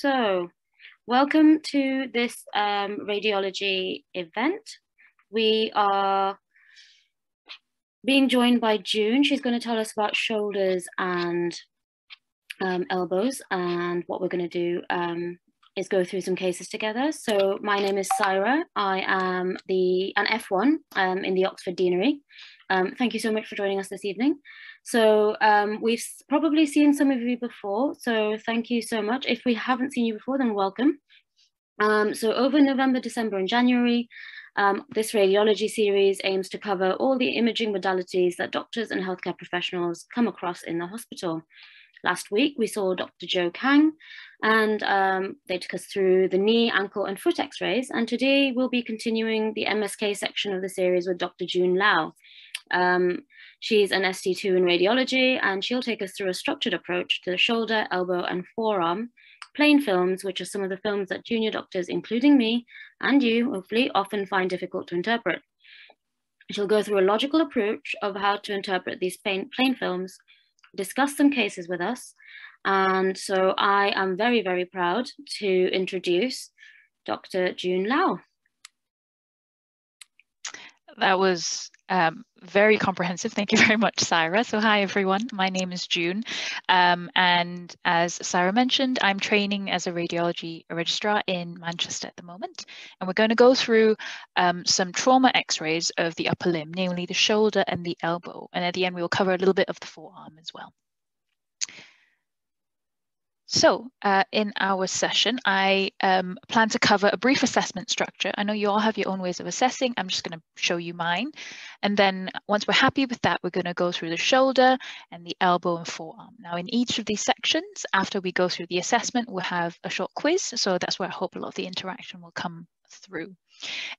So, welcome to this um, radiology event. We are being joined by June. She's going to tell us about shoulders and um, elbows, and what we're going to do um, is go through some cases together. So, my name is Syra. I am the an F1 um, in the Oxford Deanery. Um, thank you so much for joining us this evening. So um, we've probably seen some of you before, so thank you so much. If we haven't seen you before, then welcome. Um, so over November, December and January, um, this radiology series aims to cover all the imaging modalities that doctors and healthcare professionals come across in the hospital. Last week, we saw Dr. Joe Kang, and um, they took us through the knee, ankle, and foot x-rays. And today, we'll be continuing the MSK section of the series with Dr. June Lau. Um, she's an ST2 in radiology, and she'll take us through a structured approach to the shoulder, elbow, and forearm plain films, which are some of the films that junior doctors, including me and you, hopefully, often find difficult to interpret. She'll go through a logical approach of how to interpret these plain, plain films, discuss some cases with us. And so I am very, very proud to introduce Dr. June Lau. That was um, very comprehensive. Thank you very much, Syra. So hi, everyone. My name is June. Um, and as Syra mentioned, I'm training as a radiology registrar in Manchester at the moment. And we're going to go through um, some trauma x-rays of the upper limb, namely the shoulder and the elbow. And at the end, we will cover a little bit of the forearm as well. So uh, in our session, I um, plan to cover a brief assessment structure. I know you all have your own ways of assessing. I'm just going to show you mine. And then once we're happy with that, we're going to go through the shoulder and the elbow and forearm. Now in each of these sections, after we go through the assessment, we'll have a short quiz. So that's where I hope a lot of the interaction will come through.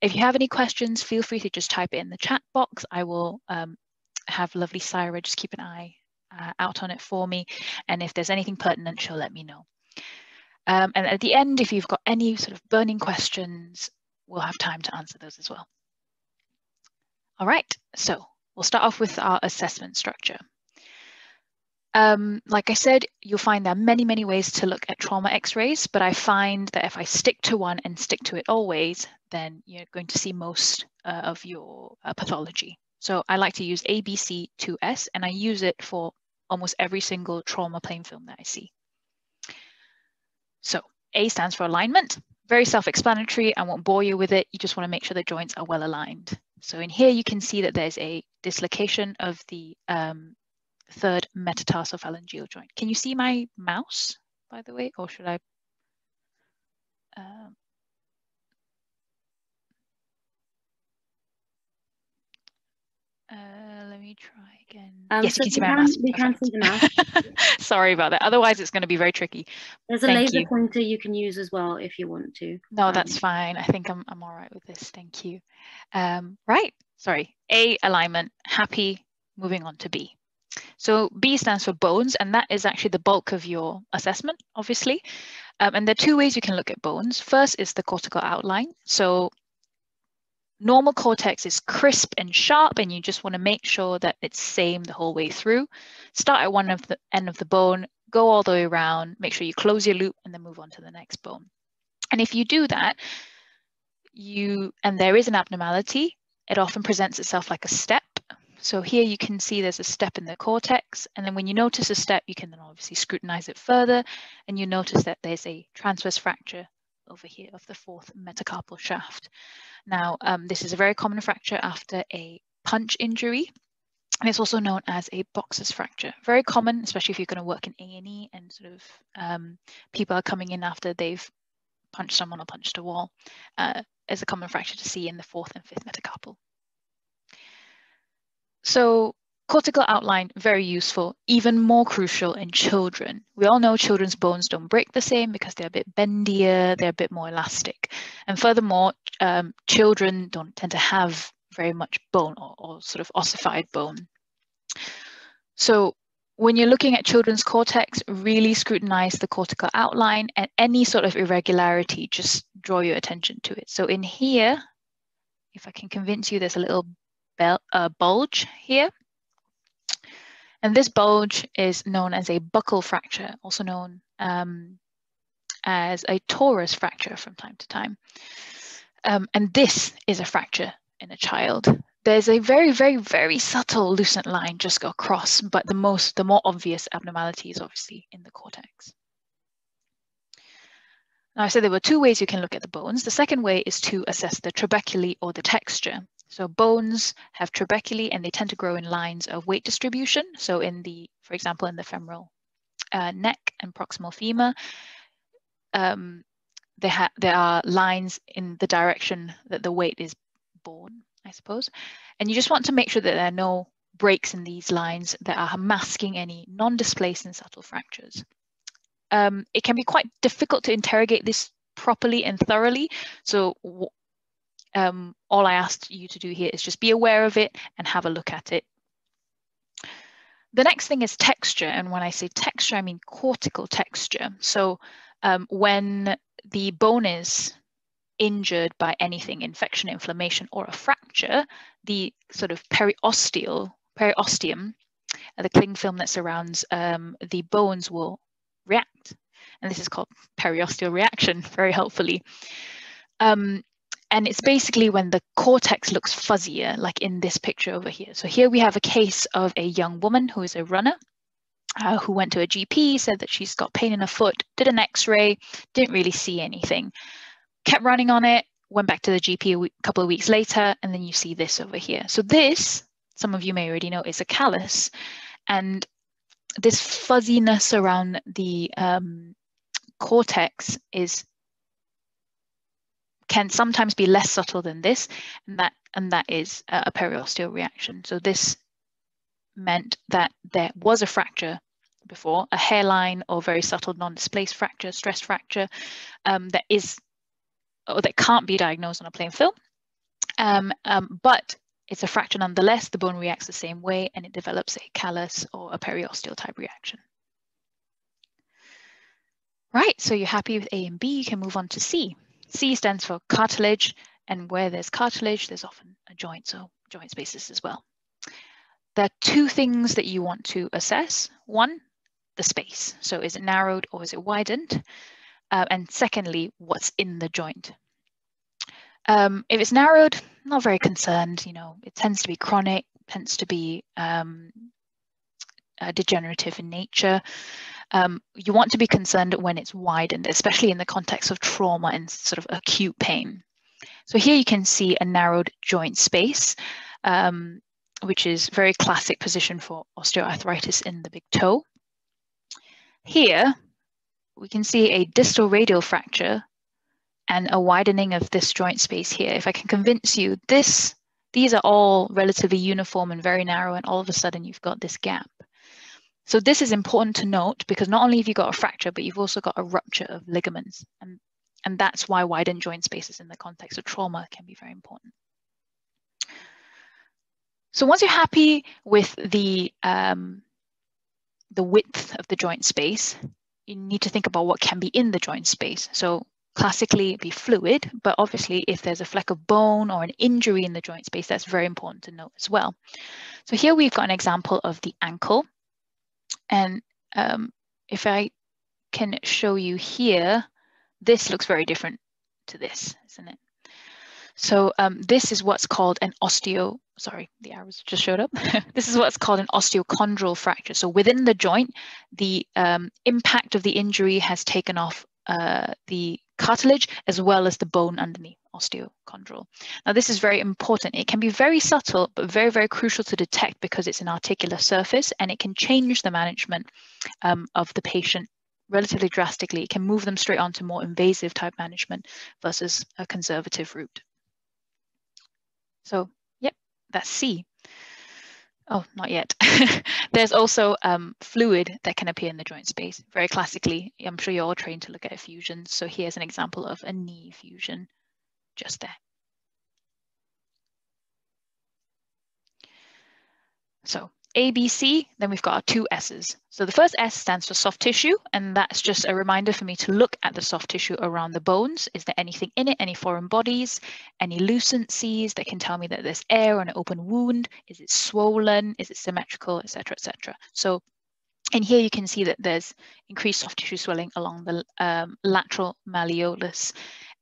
If you have any questions, feel free to just type it in the chat box. I will um, have lovely Syra just keep an eye uh, out on it for me. And if there's anything pertinent, she'll let me know. Um, and at the end, if you've got any sort of burning questions, we'll have time to answer those as well. All right, so we'll start off with our assessment structure. Um, like I said, you'll find there are many, many ways to look at trauma x-rays, but I find that if I stick to one and stick to it always, then you're going to see most uh, of your uh, pathology. So I like to use ABC2S and I use it for almost every single trauma plain film that I see. So A stands for alignment, very self-explanatory. I won't bore you with it. You just want to make sure the joints are well aligned. So in here, you can see that there's a dislocation of the um, third metatarsophalangeal joint. Can you see my mouse, by the way, or should I? Um, Uh, let me try again. Um, yes, so you can see my mouse. We can see the mouse. Sorry about that. Otherwise, it's going to be very tricky. There's a Thank laser you. pointer you can use as well if you want to. No, um, that's fine. I think I'm, I'm all right with this. Thank you. Um, right. Sorry. A, alignment. Happy. Moving on to B. So B stands for bones, and that is actually the bulk of your assessment, obviously. Um, and there are two ways you can look at bones. First is the cortical outline. So Normal cortex is crisp and sharp and you just want to make sure that it's same the whole way through. Start at one of the end of the bone, go all the way around, make sure you close your loop and then move on to the next bone. And if you do that, you and there is an abnormality, it often presents itself like a step. So here you can see there's a step in the cortex. And then when you notice a step, you can then obviously scrutinize it further. And you notice that there's a transverse fracture over here of the fourth metacarpal shaft. Now, um, this is a very common fracture after a punch injury. And it's also known as a boxer's fracture. Very common, especially if you're going to work in A&E and sort of um, people are coming in after they've punched someone or punched a wall. Uh, a common fracture to see in the fourth and fifth metacarpal. So Cortical outline, very useful, even more crucial in children. We all know children's bones don't break the same because they're a bit bendier, they're a bit more elastic. And furthermore, um, children don't tend to have very much bone or, or sort of ossified bone. So when you're looking at children's cortex, really scrutinize the cortical outline and any sort of irregularity, just draw your attention to it. So in here, if I can convince you, there's a little uh, bulge here. And this bulge is known as a buckle fracture, also known um, as a torus fracture from time to time. Um, and this is a fracture in a child. There's a very, very, very subtle lucent line just go across, but the most, the more obvious abnormality is obviously in the cortex. Now I said there were two ways you can look at the bones. The second way is to assess the trabeculae or the texture. So bones have trabeculae and they tend to grow in lines of weight distribution. So in the, for example, in the femoral uh, neck and proximal femur, um, there, there are lines in the direction that the weight is borne, I suppose. And you just want to make sure that there are no breaks in these lines that are masking any non-displaced and subtle fractures. Um, it can be quite difficult to interrogate this properly and thoroughly. So um, all I asked you to do here is just be aware of it and have a look at it. The next thing is texture. And when I say texture, I mean cortical texture. So um, when the bone is injured by anything, infection, inflammation, or a fracture, the sort of periosteal, periosteum, the cling film that surrounds um, the bones will react. And this is called periosteal reaction, very helpfully. Um, and it's basically when the cortex looks fuzzier, like in this picture over here. So here we have a case of a young woman who is a runner uh, who went to a GP, said that she's got pain in her foot, did an x-ray, didn't really see anything, kept running on it, went back to the GP a couple of weeks later, and then you see this over here. So this, some of you may already know, is a callus. And this fuzziness around the um, cortex is can sometimes be less subtle than this, and that and that is a periosteal reaction. So this meant that there was a fracture before, a hairline or very subtle non-displaced fracture, stress fracture, um, that is or that can't be diagnosed on a plain film. Um, um, but it's a fracture nonetheless, the bone reacts the same way and it develops a callus or a periosteal type reaction. Right, so you're happy with A and B, you can move on to C. C stands for cartilage, and where there's cartilage, there's often a joint, so joint spaces as well. There are two things that you want to assess. One, the space. So is it narrowed or is it widened? Uh, and secondly, what's in the joint. Um, if it's narrowed, not very concerned. You know, it tends to be chronic, tends to be um, uh, degenerative in nature. Um, you want to be concerned when it's widened, especially in the context of trauma and sort of acute pain. So here you can see a narrowed joint space, um, which is very classic position for osteoarthritis in the big toe. Here, we can see a distal radial fracture and a widening of this joint space here. If I can convince you, this these are all relatively uniform and very narrow, and all of a sudden you've got this gap. So this is important to note because not only have you got a fracture, but you've also got a rupture of ligaments. And, and that's why widened joint spaces in the context of trauma can be very important. So once you're happy with the, um, the width of the joint space, you need to think about what can be in the joint space. So classically be fluid, but obviously if there's a fleck of bone or an injury in the joint space, that's very important to note as well. So here we've got an example of the ankle. And um, if I can show you here, this looks very different to this, isn't it? So um, this is what's called an osteo, sorry, the arrows just showed up. this is what's called an osteochondral fracture. So within the joint, the um, impact of the injury has taken off uh, the cartilage as well as the bone underneath osteochondral. Now this is very important. It can be very subtle, but very, very crucial to detect because it's an articular surface and it can change the management um, of the patient relatively drastically. It can move them straight on to more invasive type management versus a conservative route. So, yep, that's C. Oh, not yet. There's also um, fluid that can appear in the joint space. Very classically, I'm sure you're all trained to look at effusions. So here's an example of a knee effusion just there. So ABC, then we've got our two S's. So the first S stands for soft tissue, and that's just a reminder for me to look at the soft tissue around the bones. Is there anything in it, any foreign bodies, any lucencies that can tell me that there's air or an open wound? Is it swollen? Is it symmetrical, etc., etc.? So And here you can see that there's increased soft tissue swelling along the um, lateral malleolus.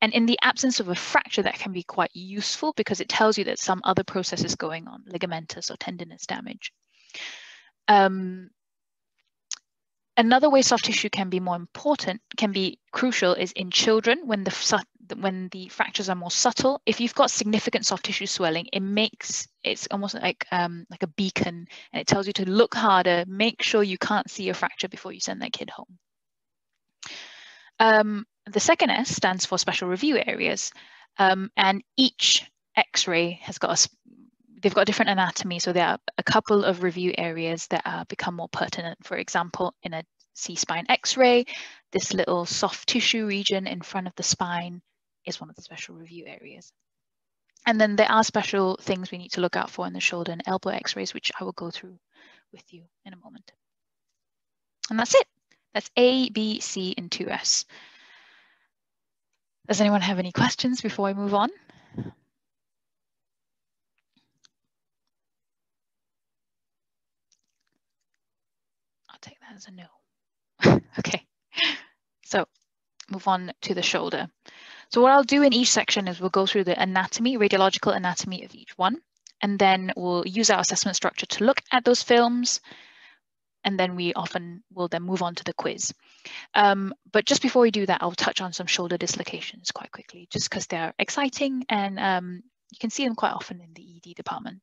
And in the absence of a fracture, that can be quite useful because it tells you that some other process is going on, ligamentous or tendinous damage. Um, Another way soft tissue can be more important, can be crucial, is in children when the when the fractures are more subtle. If you've got significant soft tissue swelling, it makes it's almost like um, like a beacon, and it tells you to look harder, make sure you can't see a fracture before you send that kid home. Um, the second S stands for special review areas, um, and each X-ray has got a they've got different anatomy, so there are a couple of review areas that are become more pertinent. For example, in a C-spine X-ray, this little soft tissue region in front of the spine is one of the special review areas. And then there are special things we need to look out for in the shoulder and elbow X-rays, which I will go through with you in a moment. And that's it. That's A, B, C, and 2S. Does anyone have any questions before I move on? I'll take that as a no. okay, so move on to the shoulder. So what I'll do in each section is we'll go through the anatomy, radiological anatomy of each one, and then we'll use our assessment structure to look at those films, and then we often will then move on to the quiz. Um, but just before we do that, I'll touch on some shoulder dislocations quite quickly, just because they're exciting and um, you can see them quite often in the ED department.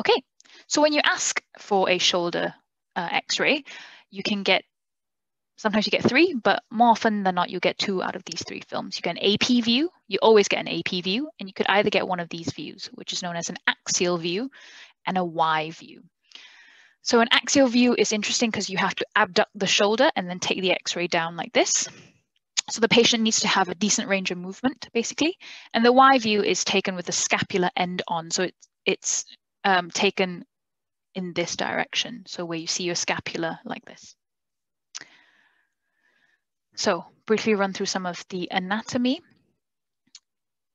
Okay, so when you ask for a shoulder uh, x-ray, you can get, sometimes you get three, but more often than not, you get two out of these three films. You get an AP view, you always get an AP view, and you could either get one of these views, which is known as an axial view and a Y view. So an axial view is interesting because you have to abduct the shoulder and then take the x-ray down like this. So the patient needs to have a decent range of movement, basically. And the Y view is taken with the scapular end on. So it's, it's um, taken in this direction. So where you see your scapula like this. So briefly run through some of the anatomy.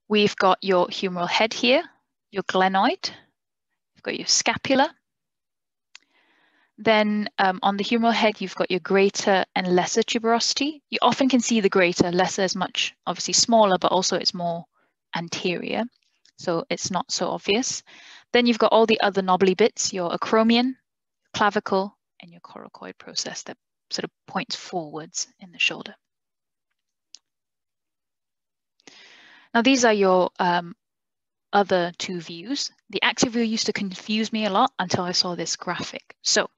We've got your humeral head here, your glenoid, you've got your scapula. Then um, on the humeral head, you've got your greater and lesser tuberosity. You often can see the greater, lesser is much obviously smaller, but also it's more anterior. So it's not so obvious. Then you've got all the other knobbly bits, your acromion, clavicle, and your coracoid process that sort of points forwards in the shoulder. Now these are your um, other two views. The axial view used to confuse me a lot until I saw this graphic. So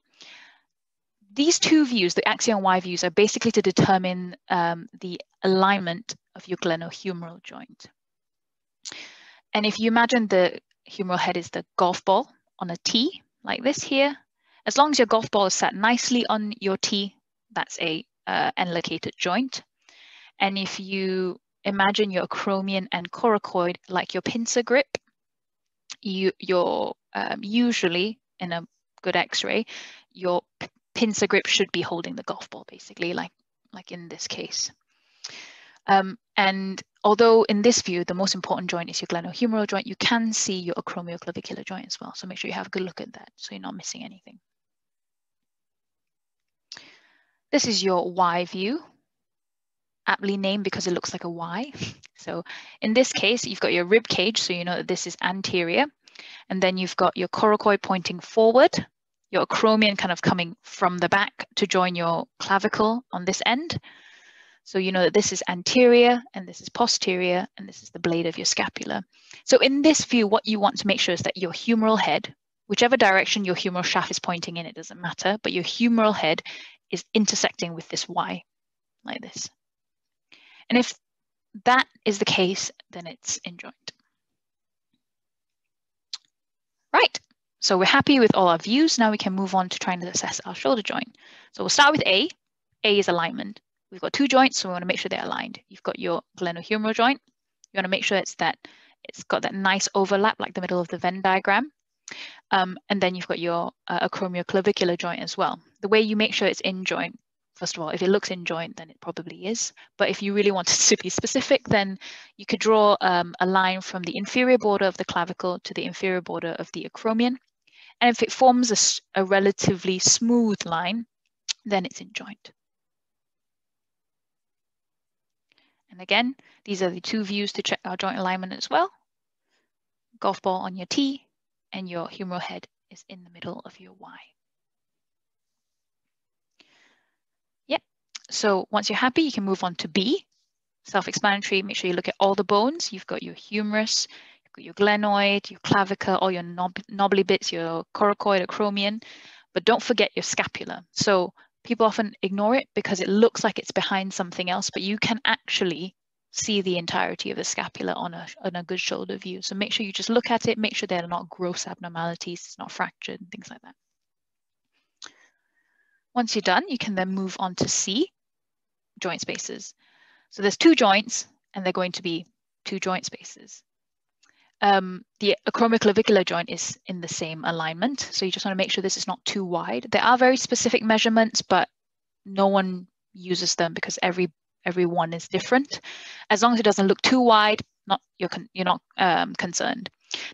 these two views, the axial and Y views, are basically to determine um, the alignment of your glenohumeral joint. And if you imagine the humeral head is the golf ball on a tee like this here. As long as your golf ball is sat nicely on your tee, that's a uh, enlocated joint. And if you imagine your acromion and coracoid like your pincer grip, you, you're um, usually in a good x-ray, pincer grip should be holding the golf ball basically like, like in this case. Um, and although in this view, the most important joint is your glenohumeral joint, you can see your acromioclavicular joint as well. So make sure you have a good look at that so you're not missing anything. This is your Y view, aptly named because it looks like a Y. So in this case, you've got your rib cage, so you know that this is anterior. And then you've got your coracoid pointing forward, your acromion kind of coming from the back to join your clavicle on this end. So you know that this is anterior and this is posterior and this is the blade of your scapula. So in this view, what you want to make sure is that your humeral head, whichever direction your humeral shaft is pointing in, it doesn't matter, but your humeral head is intersecting with this Y like this. And if that is the case, then it's in joint. Right, so we're happy with all our views. Now we can move on to trying to assess our shoulder joint. So we'll start with A. A is alignment. We've got two joints, so we want to make sure they're aligned. You've got your glenohumeral joint. You want to make sure it's that it's got that nice overlap, like the middle of the Venn diagram. Um, and then you've got your uh, acromioclavicular joint as well. The way you make sure it's in joint, first of all, if it looks in joint, then it probably is. But if you really wanted to be specific, then you could draw um, a line from the inferior border of the clavicle to the inferior border of the acromion. And if it forms a, a relatively smooth line, then it's in joint. And again, these are the two views to check our joint alignment as well. Golf ball on your tee and your humeral head is in the middle of your Y. Yep, so once you're happy, you can move on to B. Self-explanatory, make sure you look at all the bones. You've got your humerus, your glenoid, your clavicle, all your knob knobbly bits, your coracoid, or acromion, but don't forget your scapula. So people often ignore it because it looks like it's behind something else, but you can actually see the entirety of the scapula on a, on a good shoulder view. So make sure you just look at it, make sure there are not gross abnormalities, it's not fractured and things like that. Once you're done, you can then move on to C, joint spaces. So there's two joints and they're going to be two joint spaces. Um, the acromioclavicular joint is in the same alignment. So you just want to make sure this is not too wide. There are very specific measurements, but no one uses them because every every one is different. As long as it doesn't look too wide, not you're you're not um, concerned.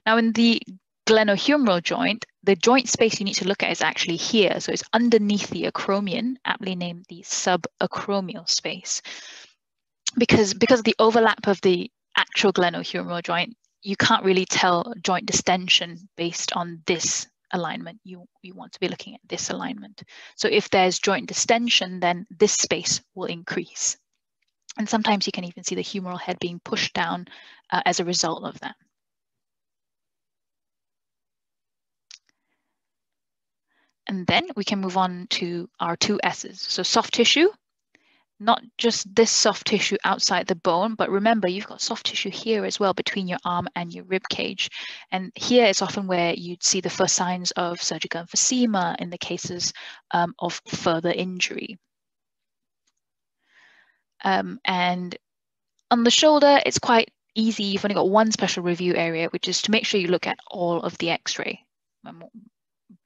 Now in the glenohumeral joint, the joint space you need to look at is actually here. So it's underneath the acromion, aptly named the subacromial space. Because because of the overlap of the actual glenohumeral joint, you can't really tell joint distension based on this alignment. You, you want to be looking at this alignment. So if there's joint distension, then this space will increase. And sometimes you can even see the humeral head being pushed down uh, as a result of that. And then we can move on to our two S's. So soft tissue, not just this soft tissue outside the bone, but remember you've got soft tissue here as well between your arm and your rib cage. And here is often where you'd see the first signs of surgical emphysema in the cases um, of further injury. Um, and on the shoulder, it's quite easy. You've only got one special review area, which is to make sure you look at all of the x-ray. Um,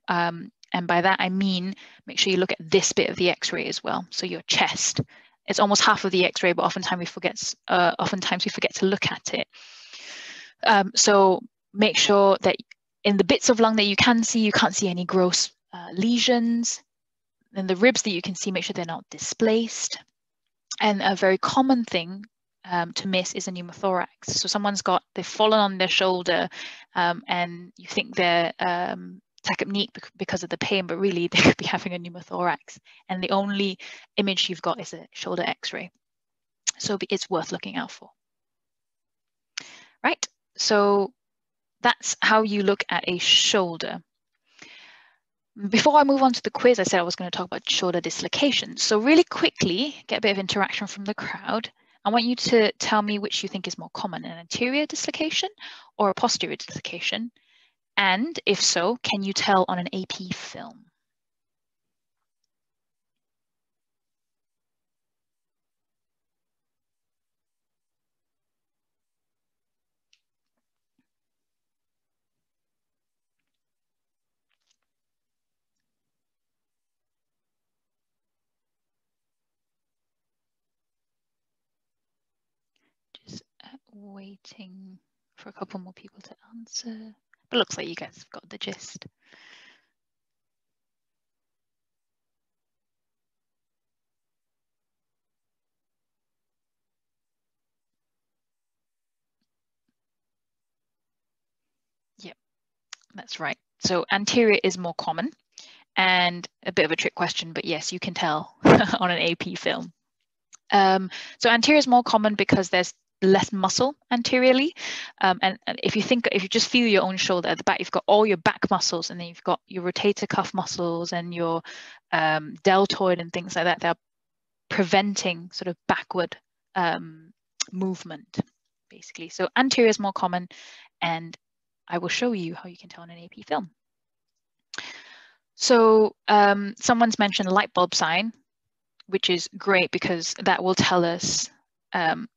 um and by that, I mean, make sure you look at this bit of the x-ray as well. So your chest, it's almost half of the X-ray, but oftentimes we forget. Uh, oftentimes we forget to look at it. Um, so make sure that in the bits of lung that you can see, you can't see any gross uh, lesions. And the ribs that you can see, make sure they're not displaced. And a very common thing um, to miss is a pneumothorax. So someone's got, they've fallen on their shoulder um, and you think they're um, tachypneic because of the pain, but really they could be having a pneumothorax. And the only image you've got is a shoulder x-ray. So it's worth looking out for. Right, so that's how you look at a shoulder. Before I move on to the quiz, I said I was going to talk about shoulder dislocation. So really quickly, get a bit of interaction from the crowd. I want you to tell me which you think is more common, an anterior dislocation or a posterior dislocation. And if so, can you tell on an AP film? Just uh, waiting for a couple more people to answer. But looks like you guys have got the gist. Yep, that's right. So anterior is more common and a bit of a trick question, but yes, you can tell on an AP film. Um, so anterior is more common because there's less muscle anteriorly. Um, and, and, if you think, if you just feel your own shoulder at the back, you've got all your back muscles and then you've got your rotator cuff muscles and your um, deltoid and things like that. They're preventing sort of backward um, movement, basically. So anterior is more common and I will show you how you can tell on an AP film. So um, someone's mentioned light bulb sign, which is great because that will tell us um,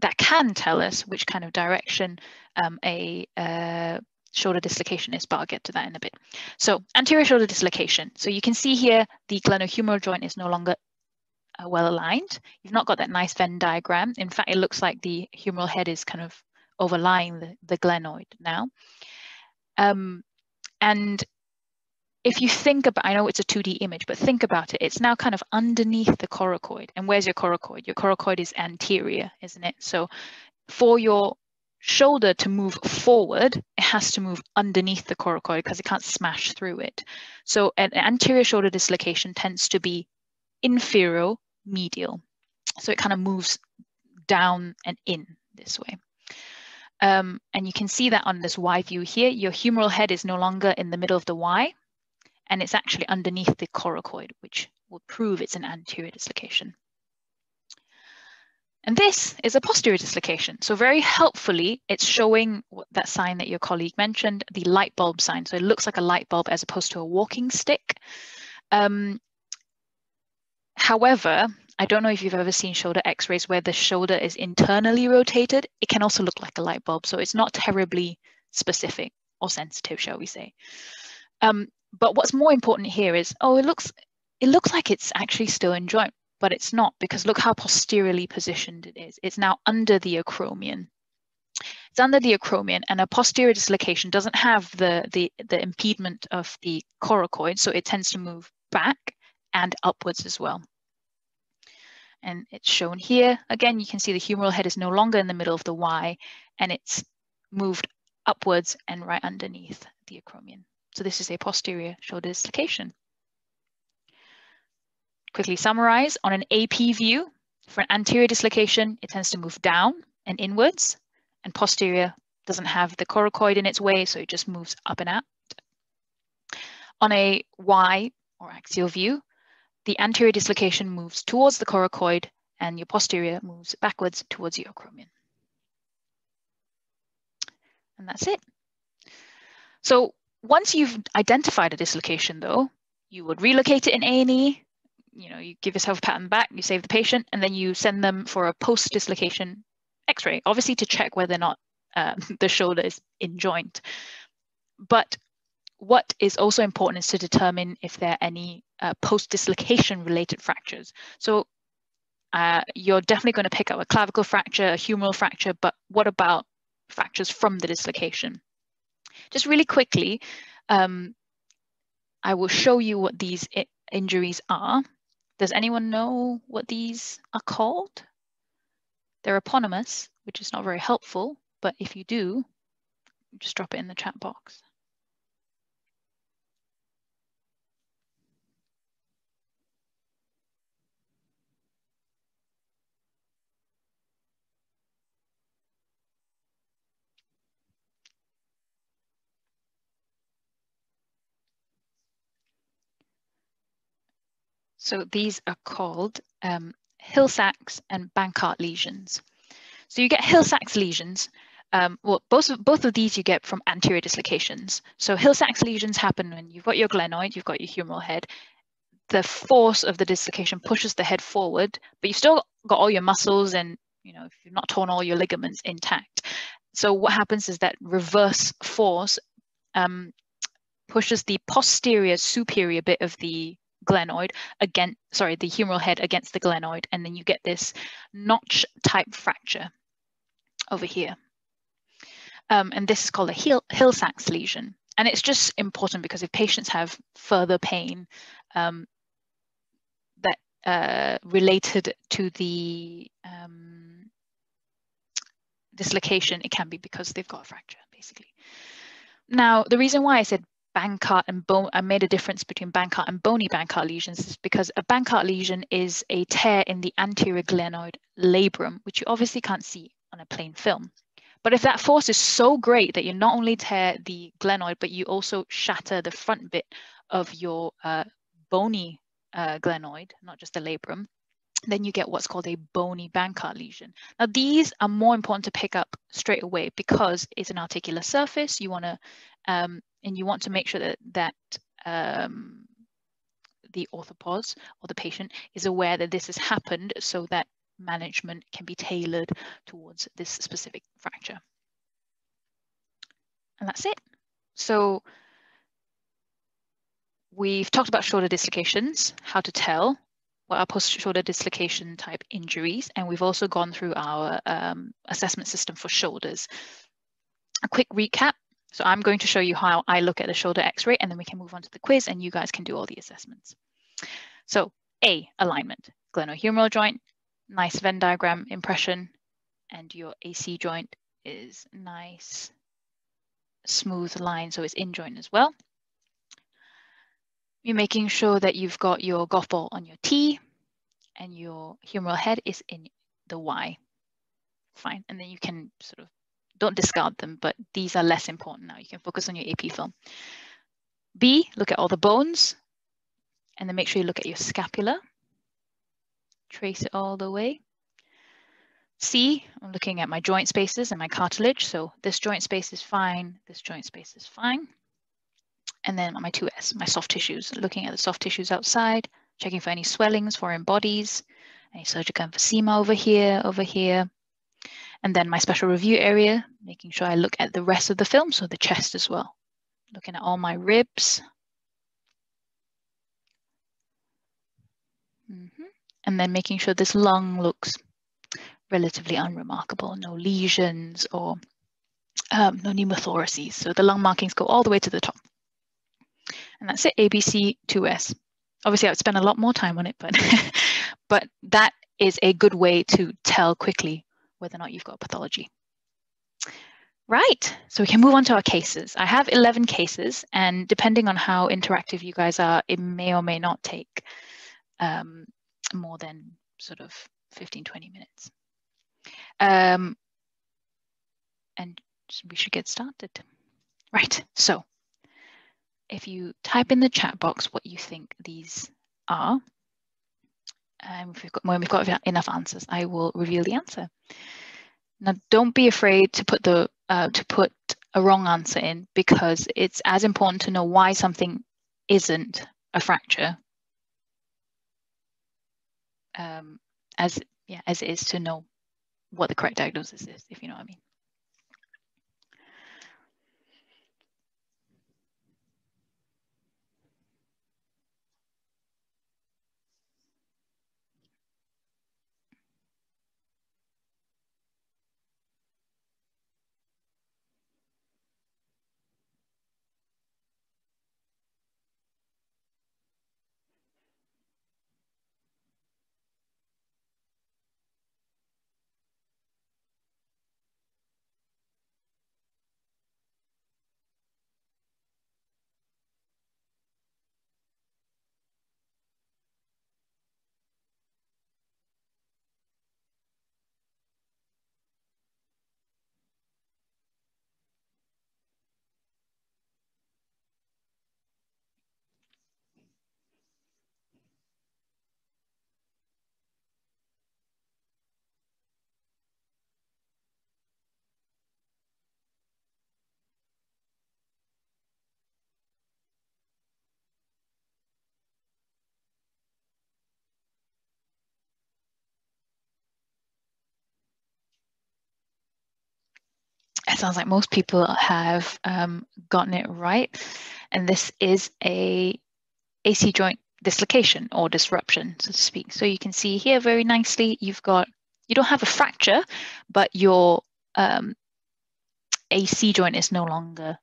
that can tell us which kind of direction um, a uh, shoulder dislocation is, but I'll get to that in a bit. So anterior shoulder dislocation. So you can see here the glenohumeral joint is no longer uh, well aligned. You've not got that nice Venn diagram. In fact, it looks like the humeral head is kind of overlying the, the glenoid now. Um, And if you think about, I know it's a 2D image, but think about it. It's now kind of underneath the coracoid. And where's your coracoid? Your coracoid is anterior, isn't it? So for your shoulder to move forward, it has to move underneath the coracoid because it can't smash through it. So an anterior shoulder dislocation tends to be inferior medial. So it kind of moves down and in this way. Um, and you can see that on this Y view here, your humeral head is no longer in the middle of the Y, and it's actually underneath the coracoid, which will prove it's an anterior dislocation. And this is a posterior dislocation. So very helpfully, it's showing that sign that your colleague mentioned, the light bulb sign. So it looks like a light bulb as opposed to a walking stick. Um, however, I don't know if you've ever seen shoulder x-rays where the shoulder is internally rotated. It can also look like a light bulb. So it's not terribly specific or sensitive, shall we say. Um, but what's more important here is, oh, it looks, it looks like it's actually still in joint, but it's not because look how posteriorly positioned it is. It's now under the acromion. It's under the acromion and a posterior dislocation doesn't have the, the, the impediment of the coracoid, so it tends to move back and upwards as well. And it's shown here. Again, you can see the humeral head is no longer in the middle of the Y and it's moved upwards and right underneath the acromion. So this is a posterior shoulder dislocation. Quickly summarize, on an AP view, for an anterior dislocation, it tends to move down and inwards, and posterior doesn't have the coracoid in its way, so it just moves up and out. On a Y or axial view, the anterior dislocation moves towards the coracoid and your posterior moves backwards towards your acromion. And that's it. So once you've identified a dislocation though, you would relocate it in A&E, you know, you give yourself a pat on the back, you save the patient, and then you send them for a post-dislocation x-ray, obviously to check whether or not uh, the shoulder is in joint. But what is also important is to determine if there are any uh, post-dislocation related fractures. So uh, you're definitely going to pick up a clavicle fracture, a humeral fracture, but what about fractures from the dislocation? Just really quickly, um, I will show you what these injuries are. Does anyone know what these are called? They're eponymous, which is not very helpful, but if you do, just drop it in the chat box. So these are called um, Hill-Sachs and Bankart lesions. So you get Hill-Sachs lesions. Um, well, both of, both of these you get from anterior dislocations. So Hill-Sachs lesions happen when you've got your glenoid, you've got your humeral head. The force of the dislocation pushes the head forward, but you've still got all your muscles and you know if you've not torn all your ligaments intact. So what happens is that reverse force um, pushes the posterior superior bit of the glenoid against, sorry, the humeral head against the glenoid, and then you get this notch type fracture over here. Um, and this is called a Hill, Hill-Sachs lesion. And it's just important because if patients have further pain um, that uh, related to the um, dislocation, it can be because they've got a fracture, basically. Now, the reason why I said Bankart and bone, I made a difference between Bankart and bony Bankart lesions is because a Bankart lesion is a tear in the anterior glenoid labrum, which you obviously can't see on a plain film. But if that force is so great that you not only tear the glenoid, but you also shatter the front bit of your uh, bony uh, glenoid, not just the labrum, then you get what's called a bony Bankart lesion. Now, these are more important to pick up straight away because it's an articular surface. You want to um, and you want to make sure that that um, the orthopos or the patient is aware that this has happened so that management can be tailored towards this specific fracture. And that's it. So we've talked about shoulder dislocations, how to tell what are post-shoulder dislocation type injuries, and we've also gone through our um, assessment system for shoulders. A quick recap, So I'm going to show you how I look at a shoulder x-ray and then we can move on to the quiz and you guys can do all the assessments. So A, alignment, glenohumeral joint, nice Venn diagram impression, and your AC joint is nice, smooth line, so it's in joint as well. You're making sure that you've got your golf ball on your tee and your humeral head is in the Y. Fine, and then you can sort of, don't discard them, but these are less important now. You can focus on your AP film. B, look at all the bones, and then make sure you look at your scapula. Trace it all the way. C, I'm looking at my joint spaces and my cartilage. So this joint space is fine, this joint space is fine. And then my 2S, my soft tissues, looking at the soft tissues outside, checking for any swellings, foreign bodies, any surgical emphysema over here, over here. And then my special review area, making sure I look at the rest of the film, so the chest as well. Looking at all my ribs. Mm -hmm. And then making sure this lung looks relatively unremarkable, no lesions or um, no pneumothoraces. So the lung markings go all the way to the top. And that's it, ABC2S. Obviously, I would spend a lot more time on it, but, but that is a good way to tell quickly whether or not you've got a pathology. Right, so we can move on to our cases. I have 11 cases, and depending on how interactive you guys are, it may or may not take um, more than sort of 15, 20 minutes. Um, and we should get started. Right, so if you type in the chat box what you think these are, um, if we've got, when we've got enough answers, I will reveal the answer. Now, don't be afraid to put the uh, to put a wrong answer in because it's as important to know why something isn't a fracture um, as yeah as it is to know what the correct diagnosis is, if you know what I mean. Sounds like most people have um, gotten it right. And this is a AC joint dislocation or disruption, so to speak. So you can see here very nicely, you've got, you don't have a fracture, but your um, AC joint is no longer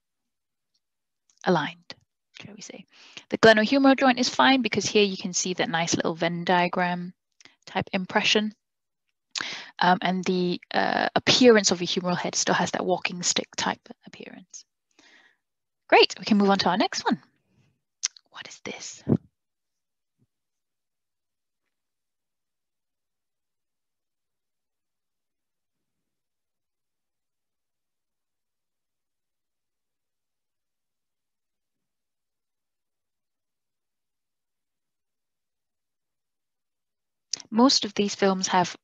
aligned, shall we say. The glenohumeral joint is fine because here you can see that nice little Venn diagram type impression. Um, and the uh, appearance of your humeral head still has that walking stick type appearance. Great, we can move on to our next one. What is this? most of these films have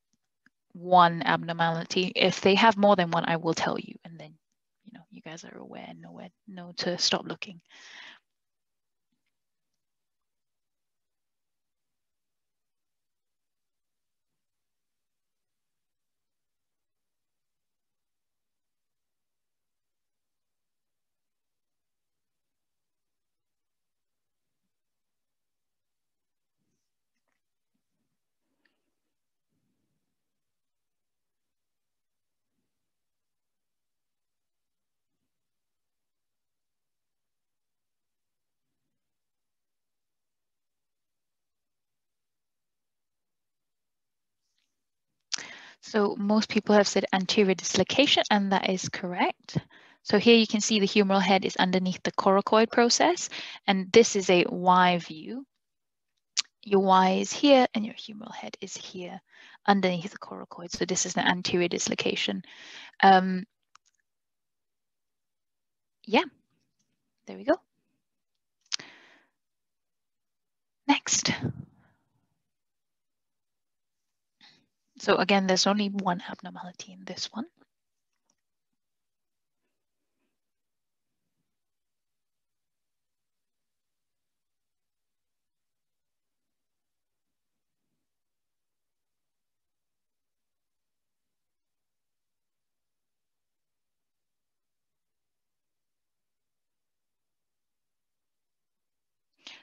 one abnormality. If they have more than one, I will tell you, and then you know you guys are aware and know where know to stop looking. So most people have said anterior dislocation, and that is correct. So here you can see the humeral head is underneath the coracoid process, and this is a Y view. Your Y is here, and your humeral head is here underneath the coracoid. So this is an anterior dislocation. Um, yeah, there we go. Next. So again, there's only one abnormality in this one.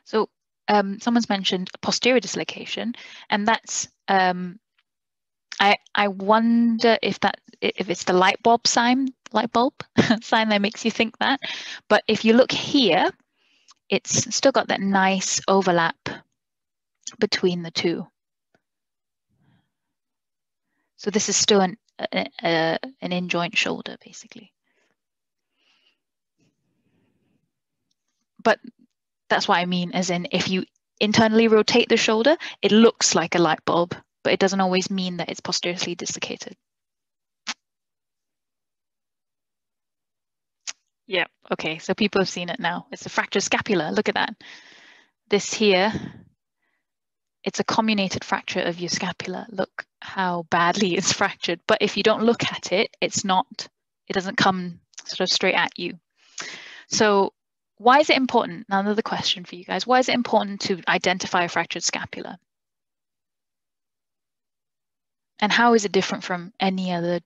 So um, someone's mentioned posterior dislocation, and that's um, I I wonder if that if it's the light bulb sign, light bulb sign that makes you think that. But if you look here, it's still got that nice overlap between the two. So this is still an a, a, an in joint shoulder, basically. But that's what I mean, as in if you internally rotate the shoulder, it looks like a light bulb, but it doesn't always mean that it's posteriorly dislocated. Yeah, okay, so people have seen it now. It's a fractured scapula, look at that. This here, it's a comminuted fracture of your scapula. Look how badly it's fractured. But if you don't look at it, it's not, it doesn't come sort of straight at you. So why is it important? Another question for you guys. Why is it important to identify a fractured scapula? And how is it different from any other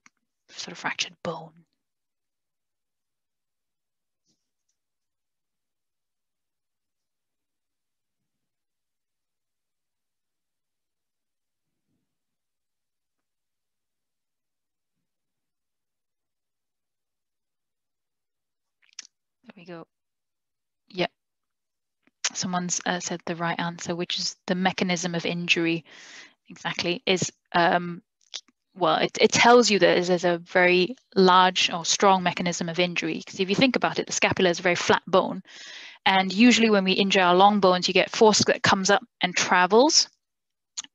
sort of fractured bone? There we go. Yep. Someone's uh, said the right answer, which is the mechanism of injury. Exactly. Is um, well, it, it tells you that there's a very large or strong mechanism of injury. Because if you think about it, the scapula is a very flat bone. And usually when we injure our long bones, you get force that comes up and travels.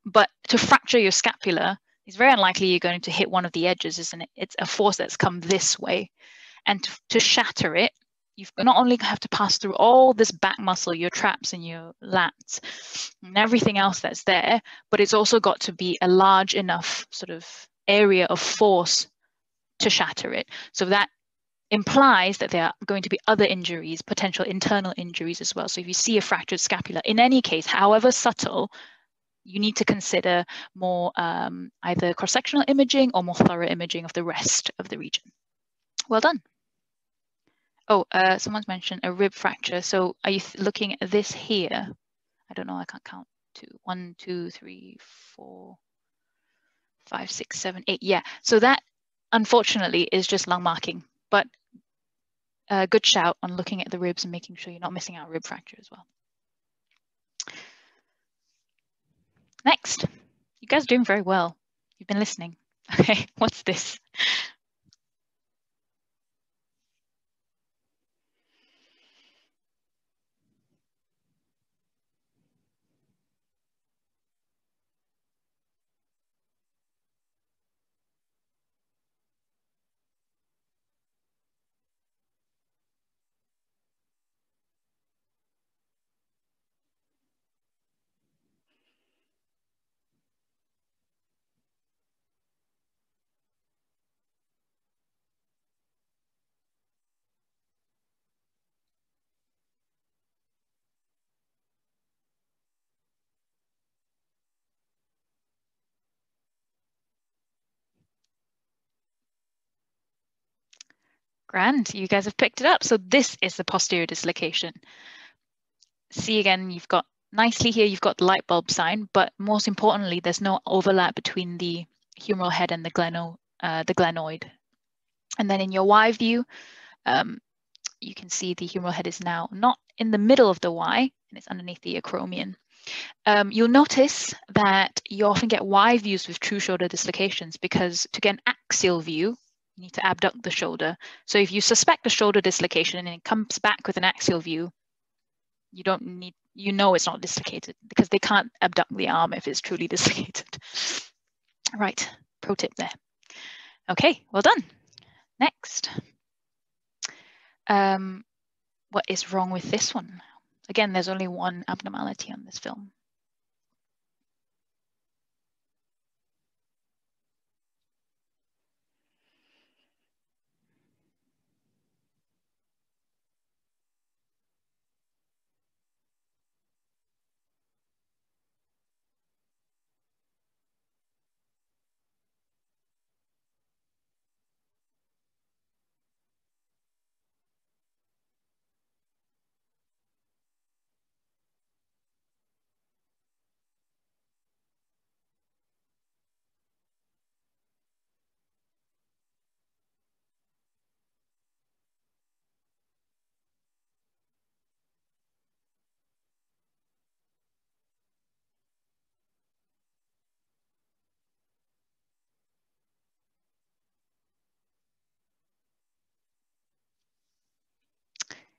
But to fracture your scapula, it's very unlikely you're going to hit one of the edges, isn't it? It's a force that's come this way. And to, to shatter it, you've not only have to pass through all this back muscle, your traps and your lats and everything else that's there, but it's also got to be a large enough sort of area of force to shatter it. So that implies that there are going to be other injuries, potential internal injuries as well. So if you see a fractured scapula, in any case, however subtle, you need to consider more um, either cross-sectional imaging or more thorough imaging of the rest of the region. Well done. Oh, uh, someone's mentioned a rib fracture. So are you looking at this here? I don't know, I can't count. Two, one, two, three, four, five, six, seven, eight. Yeah, so that unfortunately is just lung marking, but a good shout on looking at the ribs and making sure you're not missing out rib fracture as well. Next, you guys are doing very well. You've been listening. Okay, what's this? Grand, you guys have picked it up. So this is the posterior dislocation. See again, you've got nicely here, you've got the light bulb sign, but most importantly, there's no overlap between the humeral head and the, gleno, uh, the glenoid. And then in your Y view, um, you can see the humeral head is now not in the middle of the Y, and it's underneath the acromion. Um, you'll notice that you often get Y views with true shoulder dislocations because to get an axial view, you need to abduct the shoulder. So if you suspect a shoulder dislocation and it comes back with an axial view, you don't need, you know it's not dislocated because they can't abduct the arm if it's truly dislocated. Right, pro tip there. Okay, well done. Next. Um, what is wrong with this one? Again, there's only one abnormality on this film.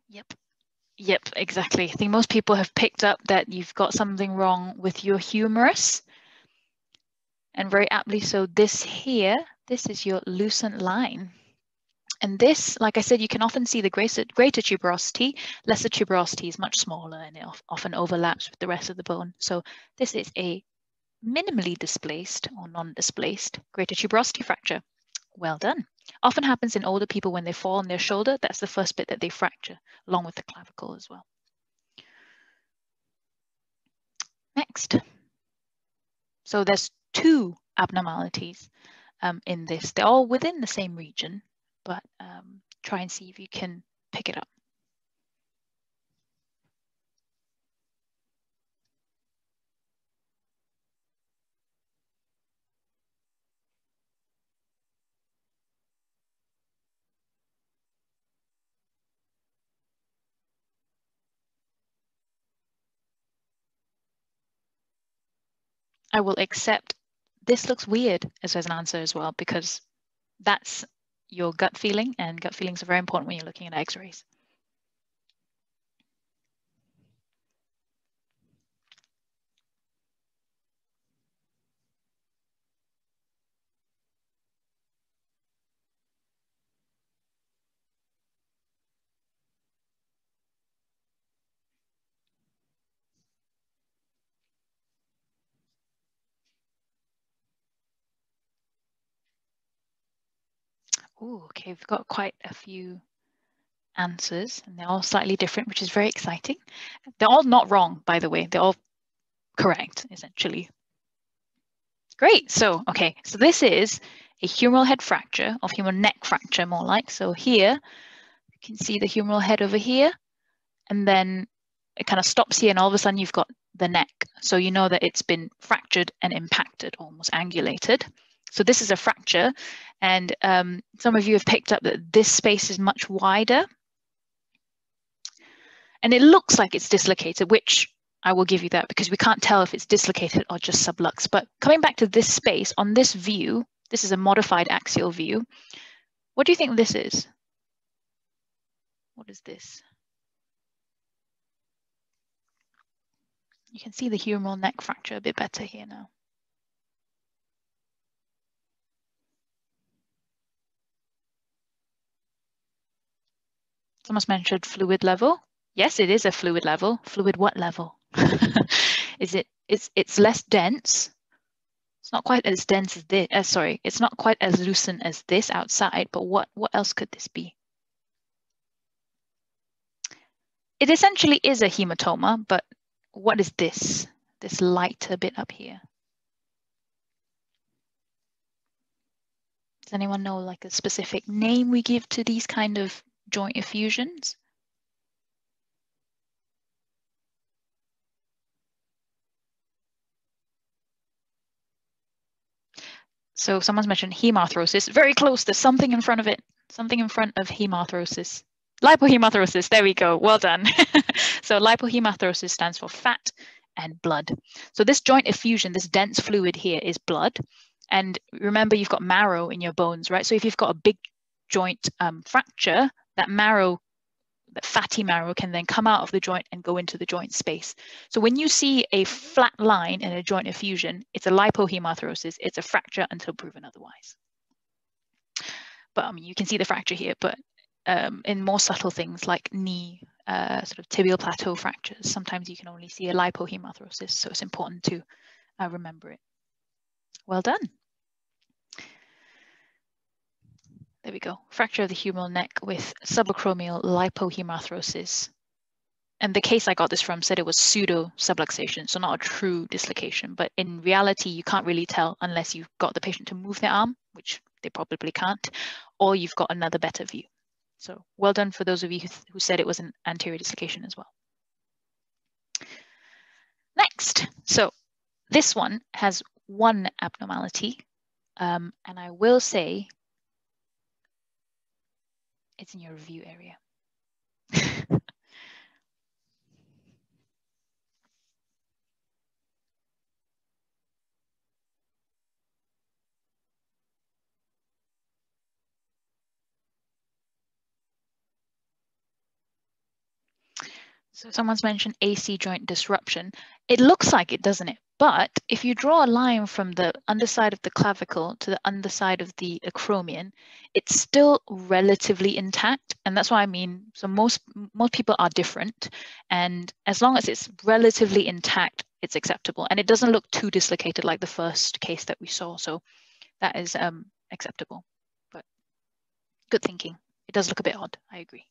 Yep. Yep, exactly. I think most people have picked up that you've got something wrong with your humerus. And very aptly so, this here, this is your lucent line. And this, like I said, you can often see the greater, greater tuberosity, lesser tuberosity is much smaller and it often overlaps with the rest of the bone. So this is a minimally displaced or non-displaced greater tuberosity fracture. Well done. Often happens in older people when they fall on their shoulder. That's the first bit that they fracture, along with the clavicle as well. Next. So there's two abnormalities um, in this. They're all within the same region, but um, try and see if you can pick it up. I will accept this looks weird as an answer as well, because that's your gut feeling and gut feelings are very important when you're looking at x-rays. Oh, okay, we've got quite a few answers and they're all slightly different, which is very exciting. They're all not wrong, by the way. They're all correct, essentially. Great, so, okay, so this is a humeral head fracture, of humeral neck fracture more like. So here, you can see the humeral head over here, and then it kind of stops here and all of a sudden you've got the neck. So you know that it's been fractured and impacted, almost angulated. So this is a fracture and um, some of you have picked up that this space is much wider. And it looks like it's dislocated, which I will give you that because we can't tell if it's dislocated or just sublux. But coming back to this space on this view, this is a modified axial view. What do you think this is? What is this? You can see the humeral neck fracture a bit better here now. Someone's mentioned fluid level. Yes, it is a fluid level. Fluid what level? is it it's it's less dense. It's not quite as dense as this. Uh, sorry, it's not quite as lucent as this outside, but what what else could this be? It essentially is a hematoma, but what is this? This lighter bit up here. Does anyone know like a specific name we give to these kind of joint effusions. So someone's mentioned hemarthrosis. Very close. There's something in front of it. Something in front of hemarthrosis. Lipohemarthrosis. There we go. Well done. so lipohemarthrosis stands for fat and blood. So this joint effusion, this dense fluid here is blood. And remember, you've got marrow in your bones, right? So if you've got a big joint um, fracture, that marrow, that fatty marrow can then come out of the joint and go into the joint space. So when you see a flat line in a joint effusion, it's a lipohemarthrosis, it's a fracture until proven otherwise. But I mean, you can see the fracture here, but um, in more subtle things like knee, uh, sort of tibial plateau fractures, sometimes you can only see a lipohemarthrosis, so it's important to uh, remember it. Well done. There we go. Fracture of the humeral neck with subacromial lipohemarthrosis. And the case I got this from said it was pseudo subluxation, so not a true dislocation. But in reality, you can't really tell unless you've got the patient to move their arm, which they probably can't, or you've got another better view. So well done for those of you who, who said it was an anterior dislocation as well. Next, so this one has one abnormality, um, and I will say it's in your review area. So someone's mentioned AC joint disruption. It looks like it, doesn't it? But if you draw a line from the underside of the clavicle to the underside of the acromion, it's still relatively intact. And that's what I mean. So most, most people are different. And as long as it's relatively intact, it's acceptable. And it doesn't look too dislocated like the first case that we saw. So that is um, acceptable. But good thinking. It does look a bit odd. I agree.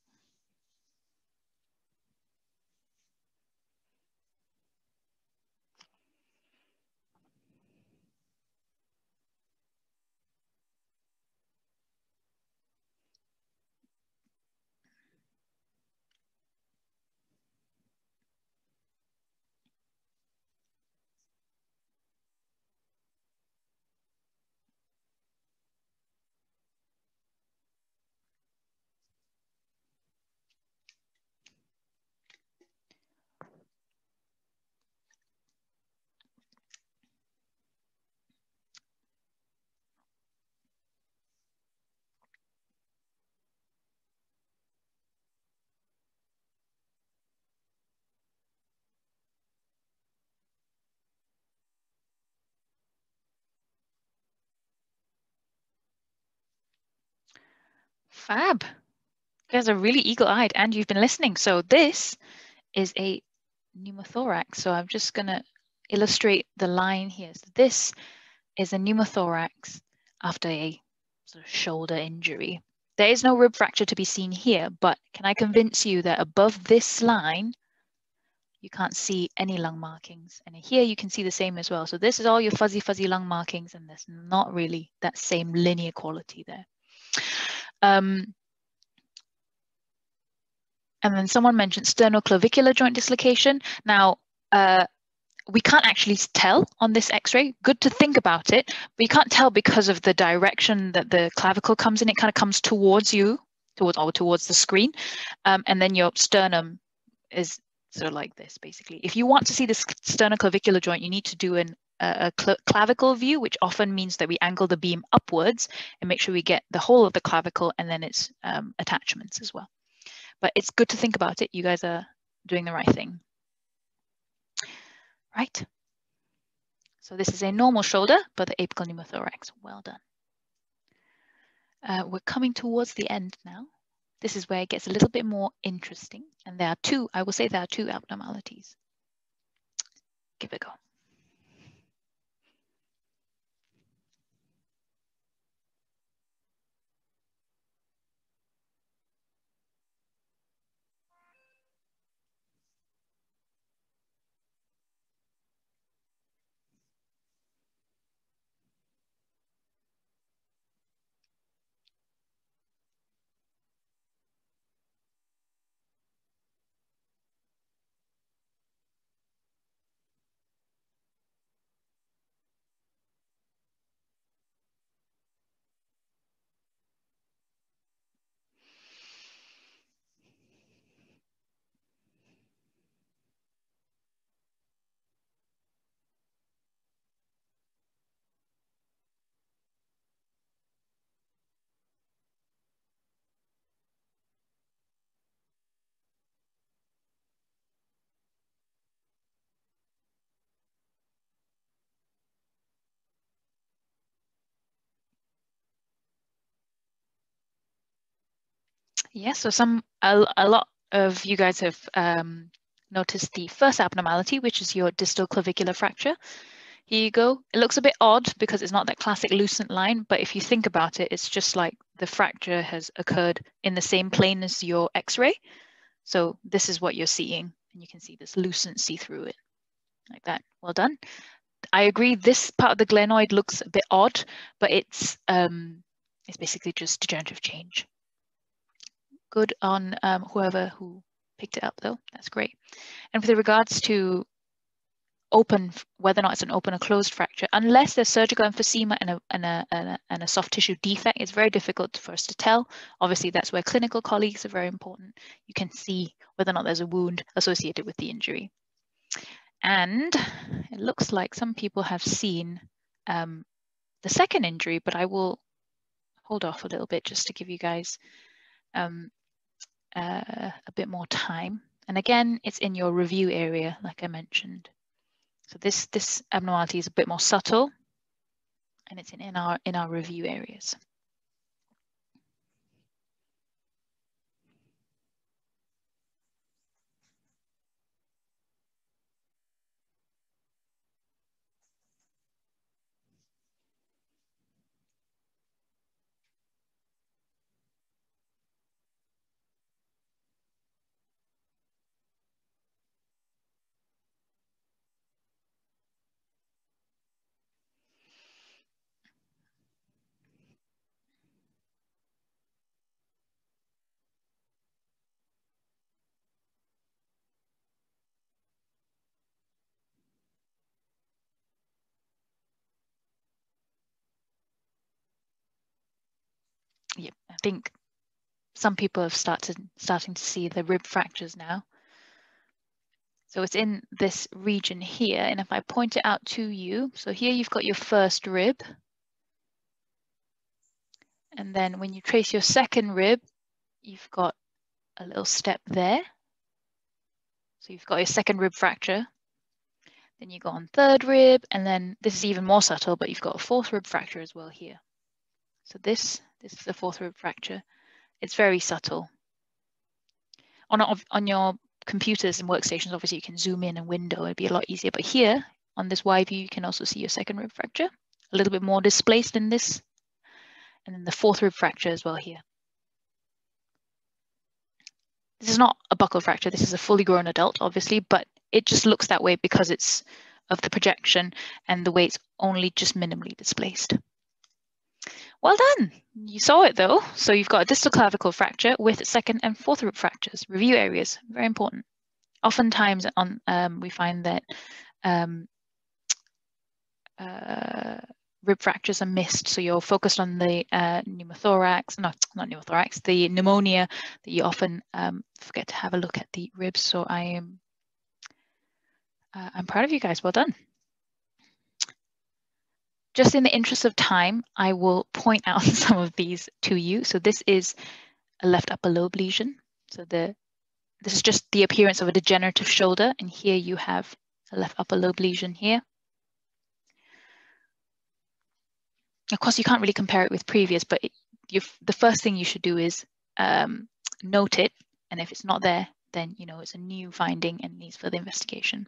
Fab. You guys are really eagle-eyed and you've been listening. So this is a pneumothorax. So I'm just going to illustrate the line here. So this is a pneumothorax after a sort of shoulder injury. There is no rib fracture to be seen here, but can I convince you that above this line, you can't see any lung markings. And here you can see the same as well. So this is all your fuzzy, fuzzy lung markings, and there's not really that same linear quality there. Um, and then someone mentioned sternoclavicular joint dislocation. Now, uh, we can't actually tell on this x-ray. Good to think about it, but you can't tell because of the direction that the clavicle comes in. It kind of comes towards you, towards or towards the screen, um, and then your sternum is sort of like this, basically. If you want to see the sternoclavicular joint, you need to do an a clavicle view, which often means that we angle the beam upwards and make sure we get the whole of the clavicle and then its um, attachments as well. But it's good to think about it. You guys are doing the right thing. Right. So this is a normal shoulder, but the apical pneumothorax. Well done. Uh, we're coming towards the end now. This is where it gets a little bit more interesting. And there are two, I will say there are two abnormalities. Give it a go. Yeah, so some a, a lot of you guys have um, noticed the first abnormality, which is your distal clavicular fracture. Here you go. It looks a bit odd because it's not that classic lucent line, but if you think about it, it's just like the fracture has occurred in the same plane as your x-ray. So this is what you're seeing, and you can see this lucency through it, like that. Well done. I agree, this part of the glenoid looks a bit odd, but it's um, it's basically just degenerative change. Good on um, whoever who picked it up though, that's great. And with regards to open, whether or not it's an open or closed fracture, unless there's surgical emphysema and a, and a, and a, and a soft tissue defect, it's very difficult for us to tell. Obviously, that's where clinical colleagues are very important. You can see whether or not there's a wound associated with the injury. And it looks like some people have seen um, the second injury, but I will hold off a little bit just to give you guys um, uh, a bit more time. And again, it's in your review area, like I mentioned. So this, this abnormality is a bit more subtle and it's in, in, our, in our review areas. Yeah, I think some people have started starting to see the rib fractures now. So it's in this region here. And if I point it out to you, so here you've got your first rib. And then when you trace your second rib, you've got a little step there. So you've got your second rib fracture. Then you go on third rib, and then this is even more subtle, but you've got a fourth rib fracture as well here. So this this is the fourth rib fracture. It's very subtle. On, on your computers and workstations, obviously you can zoom in and window, it'd be a lot easier. But here on this Y view, you can also see your second rib fracture, a little bit more displaced in this. And then the fourth rib fracture as well here. This is not a buckle fracture, this is a fully grown adult, obviously, but it just looks that way because it's of the projection and the way it's only just minimally displaced. Well done. You saw it though. So you've got a distal clavicle fracture with second and fourth rib fractures. Review areas, very important. Oftentimes on um, we find that um, uh, rib fractures are missed. So you're focused on the uh, pneumothorax, no, not pneumothorax, the pneumonia that you often um, forget to have a look at the ribs. So I am, uh, I'm proud of you guys. Well done. Just in the interest of time, I will point out some of these to you. So this is a left upper lobe lesion. So the this is just the appearance of a degenerative shoulder. And here you have a left upper lobe lesion here. Of course, you can't really compare it with previous, but it, the first thing you should do is um, note it. And if it's not there, then you know it's a new finding and needs further investigation.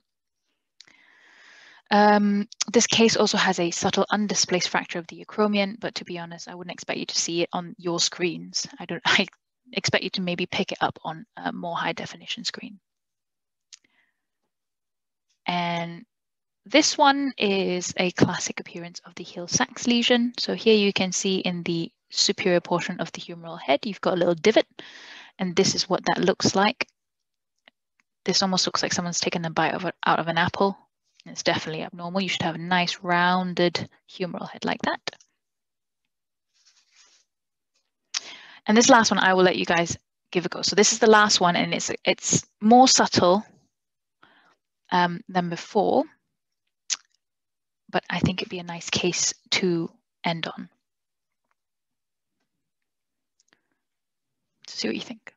Um, this case also has a subtle undisplaced fracture of the acromion, but to be honest, I wouldn't expect you to see it on your screens. I don't. I expect you to maybe pick it up on a more high definition screen. And this one is a classic appearance of the Hill-Sachs lesion. So here you can see in the superior portion of the humeral head, you've got a little divot, and this is what that looks like. This almost looks like someone's taken a bite of out of an apple it's definitely abnormal. You should have a nice rounded humeral head like that. And this last one, I will let you guys give a go. So this is the last one and it's, it's more subtle um, than before, but I think it'd be a nice case to end on. See what you think.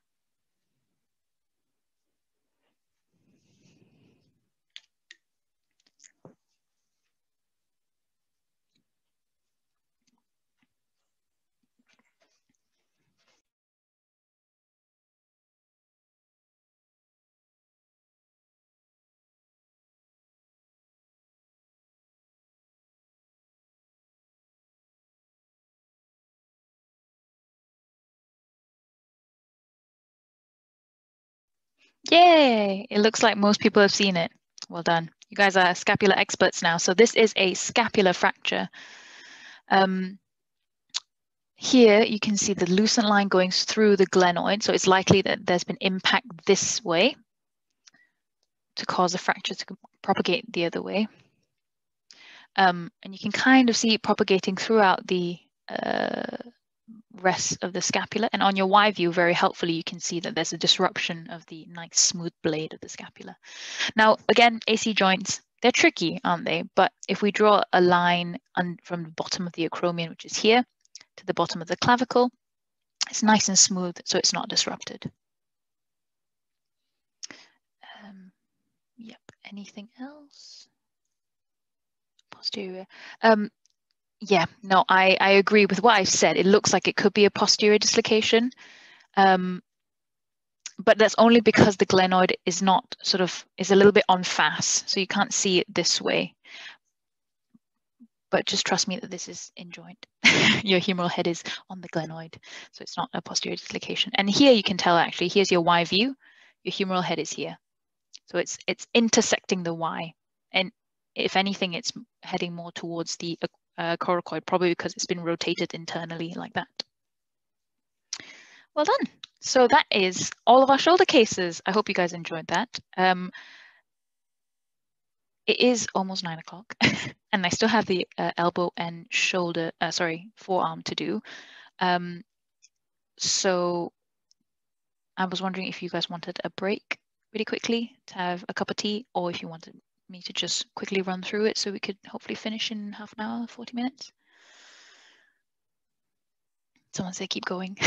Yay! It looks like most people have seen it. Well done. You guys are scapular experts now. So this is a scapular fracture. Um, here you can see the lucent line going through the glenoid. So it's likely that there's been impact this way to cause a fracture to propagate the other way. Um, and you can kind of see it propagating throughout the uh, rest of the scapula. And on your Y view, very helpfully, you can see that there's a disruption of the nice smooth blade of the scapula. Now, again, AC joints, they're tricky, aren't they? But if we draw a line from the bottom of the acromion, which is here, to the bottom of the clavicle, it's nice and smooth, so it's not disrupted. Um, yep, anything else? Posterior. Um, yeah, no, I, I agree with what I've said. It looks like it could be a posterior dislocation. Um, but that's only because the glenoid is not sort of, is a little bit en face. So you can't see it this way. But just trust me that this is in joint. your humeral head is on the glenoid. So it's not a posterior dislocation. And here you can tell actually, here's your Y view. Your humeral head is here. So it's, it's intersecting the Y. And if anything, it's heading more towards the uh, coracoid, probably because it's been rotated internally like that. Well done. So that is all of our shoulder cases. I hope you guys enjoyed that. Um, it is almost nine o'clock and I still have the uh, elbow and shoulder, uh, sorry, forearm to do. Um, so I was wondering if you guys wanted a break really quickly to have a cup of tea or if you wanted me to just quickly run through it so we could hopefully finish in half an hour, 40 minutes. Someone say keep going.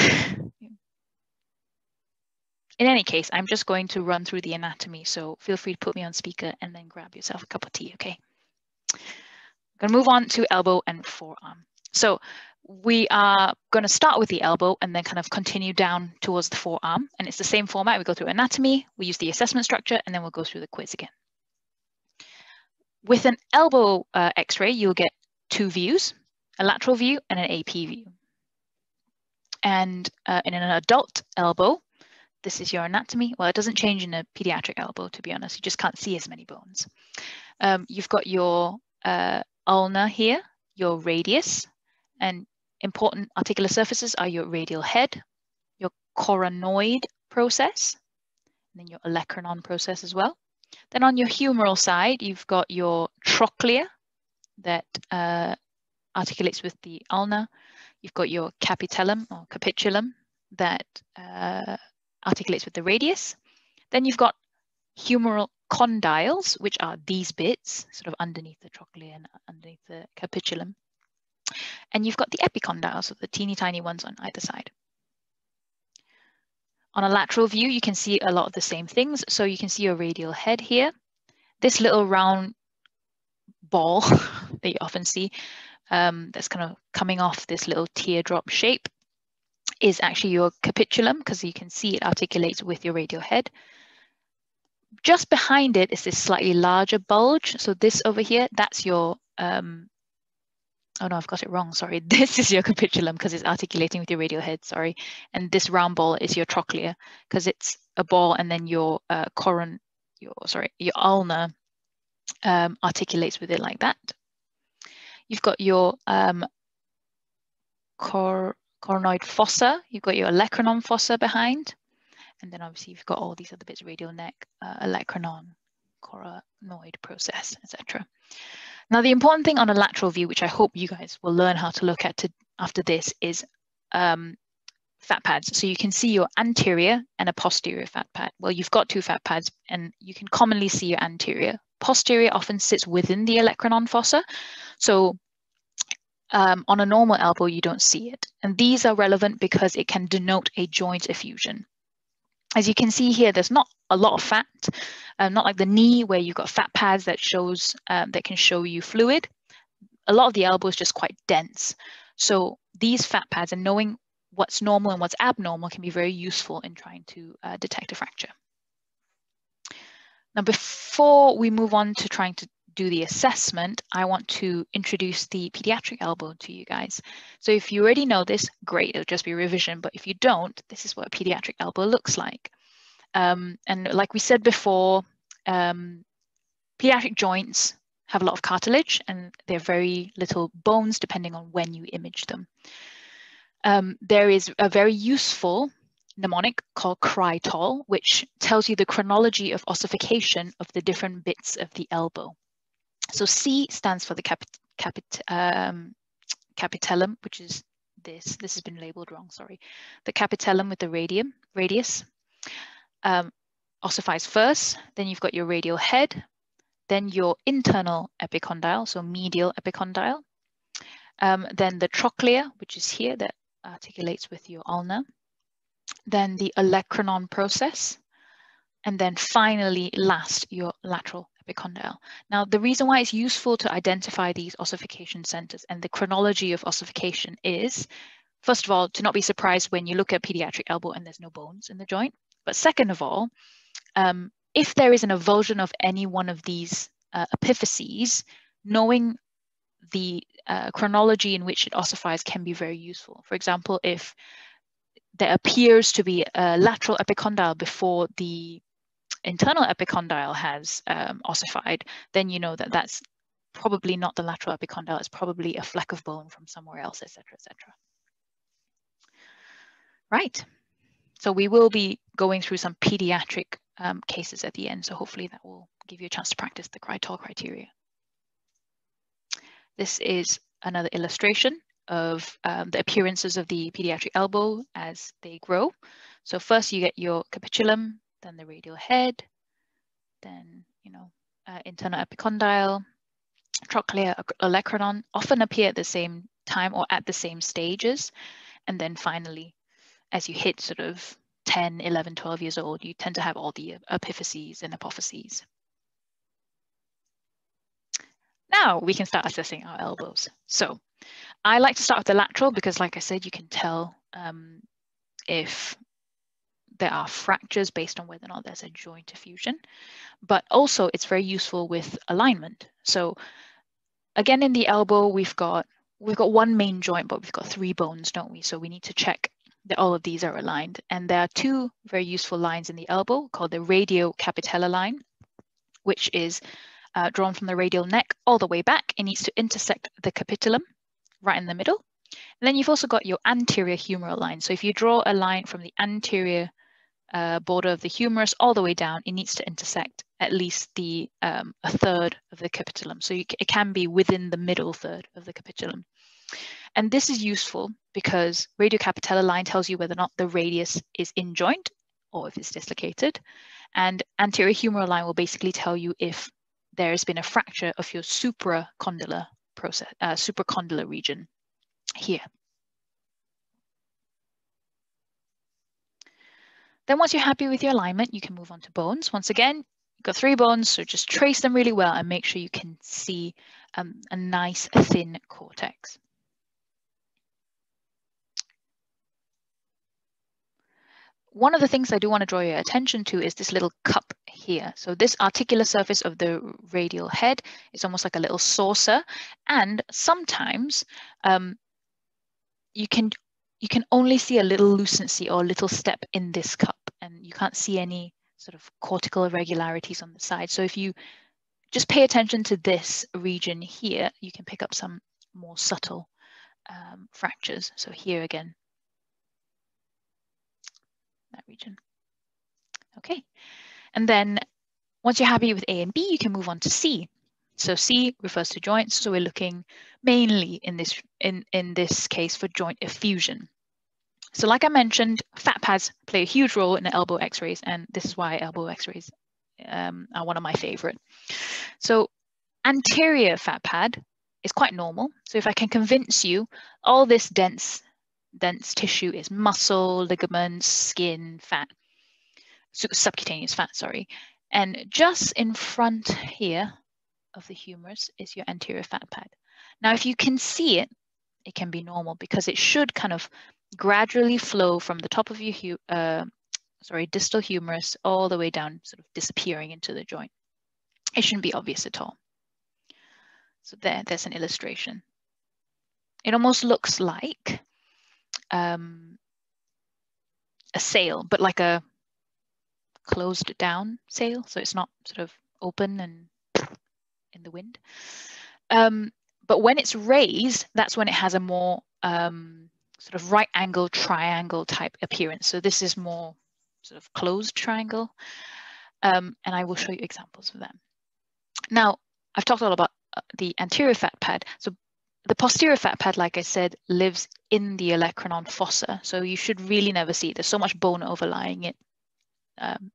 In any case, I'm just going to run through the anatomy, so feel free to put me on speaker and then grab yourself a cup of tea, okay? I'm going to move on to elbow and forearm. So we are going to start with the elbow and then kind of continue down towards the forearm. And it's the same format. We go through anatomy, we use the assessment structure, and then we'll go through the quiz again. With an elbow uh, x-ray, you'll get two views, a lateral view and an AP view. And uh, in an adult elbow, this is your anatomy. Well, it doesn't change in a pediatric elbow, to be honest. You just can't see as many bones. Um, you've got your uh, ulna here, your radius, and important articular surfaces are your radial head, your coronoid process, and then your olecranon process as well. Then on your humeral side, you've got your trochlea that uh, articulates with the ulna. You've got your capitellum or capitulum that uh, articulates with the radius. Then you've got humeral condyles, which are these bits, sort of underneath the trochlea and underneath the capitulum. And you've got the epicondyles, so the teeny tiny ones on either side. On a lateral view, you can see a lot of the same things. So you can see your radial head here. This little round ball that you often see um, that's kind of coming off this little teardrop shape is actually your capitulum because you can see it articulates with your radial head. Just behind it is this slightly larger bulge. So this over here, that's your um, oh no, I've got it wrong, sorry. This is your capitulum because it's articulating with your radial head, sorry. And this round ball is your trochlea because it's a ball and then your uh, coron, your, sorry, your ulna um, articulates with it like that. You've got your um, cor coronoid fossa, you've got your olecranon fossa behind, and then obviously you've got all these other bits, radial neck, uh, olecranon, coronoid process, etc. Now, the important thing on a lateral view, which I hope you guys will learn how to look at to, after this, is um, fat pads. So you can see your anterior and a posterior fat pad. Well, you've got two fat pads and you can commonly see your anterior. Posterior often sits within the olecranon fossa. So um, on a normal elbow, you don't see it. And these are relevant because it can denote a joint effusion. As you can see here, there's not a lot of fat, um, not like the knee where you've got fat pads that shows um, that can show you fluid. A lot of the elbow is just quite dense. So these fat pads and knowing what's normal and what's abnormal can be very useful in trying to uh, detect a fracture. Now, before we move on to trying to do the assessment, I want to introduce the pediatric elbow to you guys. So if you already know this, great, it'll just be revision. But if you don't, this is what a pediatric elbow looks like. Um, and like we said before, um, pediatric joints have a lot of cartilage and they're very little bones depending on when you image them. Um, there is a very useful mnemonic called CRI-TOL, which tells you the chronology of ossification of the different bits of the elbow. So C stands for the capit, capit, um, capitellum, which is this. This has been labeled wrong, sorry. The capitellum with the radium, radius um, ossifies first, then you've got your radial head, then your internal epicondyle, so medial epicondyle, um, then the trochlea, which is here that articulates with your ulna, then the olecranon process, and then finally last your lateral epicondyle. Now, the reason why it's useful to identify these ossification centers and the chronology of ossification is, first of all, to not be surprised when you look at pediatric elbow and there's no bones in the joint. But second of all, um, if there is an avulsion of any one of these uh, epiphyses, knowing the uh, chronology in which it ossifies can be very useful. For example, if there appears to be a lateral epicondyle before the internal epicondyle has um, ossified, then you know that that's probably not the lateral epicondyle, it's probably a fleck of bone from somewhere else, etc., etc. Right. So we will be going through some pediatric um, cases at the end. So hopefully that will give you a chance to practice the CRI-TOL criteria. This is another illustration of um, the appearances of the pediatric elbow as they grow. So first you get your capitulum, then the radial head, then, you know, uh, internal epicondyle, trochlea, olecranon often appear at the same time or at the same stages. And then finally, as you hit sort of 10, 11, 12 years old, you tend to have all the epiphyses and apophyses. Now we can start assessing our elbows. So I like to start with the lateral because like I said, you can tell um, if there are fractures based on whether or not there's a joint effusion, but also it's very useful with alignment. So again, in the elbow, we've got we've got one main joint, but we've got three bones, don't we? So we need to check that all of these are aligned. And there are two very useful lines in the elbow called the radiocapitellar line, which is uh, drawn from the radial neck all the way back. It needs to intersect the capitulum right in the middle. And then you've also got your anterior humeral line. So if you draw a line from the anterior uh, border of the humerus all the way down, it needs to intersect at least the um, a third of the capitulum. So it can be within the middle third of the capitulum. And this is useful because radiocapitellar line tells you whether or not the radius is in joint or if it's dislocated. And anterior humeral line will basically tell you if there has been a fracture of your supracondylar process, uh, supracondylar region here. Then once you're happy with your alignment, you can move on to bones. Once again, you've got three bones, so just trace them really well and make sure you can see um, a nice thin cortex. One of the things I do want to draw your attention to is this little cup here. So this articular surface of the radial head is almost like a little saucer. And sometimes um, you can you can only see a little lucency or a little step in this cup and you can't see any sort of cortical irregularities on the side. So if you just pay attention to this region here, you can pick up some more subtle um, fractures. So here again, that region. Okay, and then once you're happy with A and B, you can move on to C. So C refers to joints. So we're looking mainly in this in, in this case for joint effusion. So like I mentioned, fat pads play a huge role in the elbow x-rays, and this is why elbow x-rays um, are one of my favorite. So anterior fat pad is quite normal. So if I can convince you all this dense, dense tissue is muscle, ligaments, skin, fat, subcutaneous fat, sorry. And just in front here of the humerus is your anterior fat pad. Now, if you can see it, it can be normal because it should kind of gradually flow from the top of your uh, sorry distal humerus all the way down, sort of disappearing into the joint. It shouldn't be obvious at all. So there, there's an illustration. It almost looks like um, a sail, but like a closed down sail, so it's not sort of open and in the wind. Um, but when it's raised, that's when it has a more um, sort of right angle triangle type appearance. So this is more sort of closed triangle. Um, and I will show you examples of them. Now, I've talked a lot about uh, the anterior fat pad. So the posterior fat pad, like I said, lives in the olecranon fossa. So you should really never see it. There's so much bone overlying it. Um,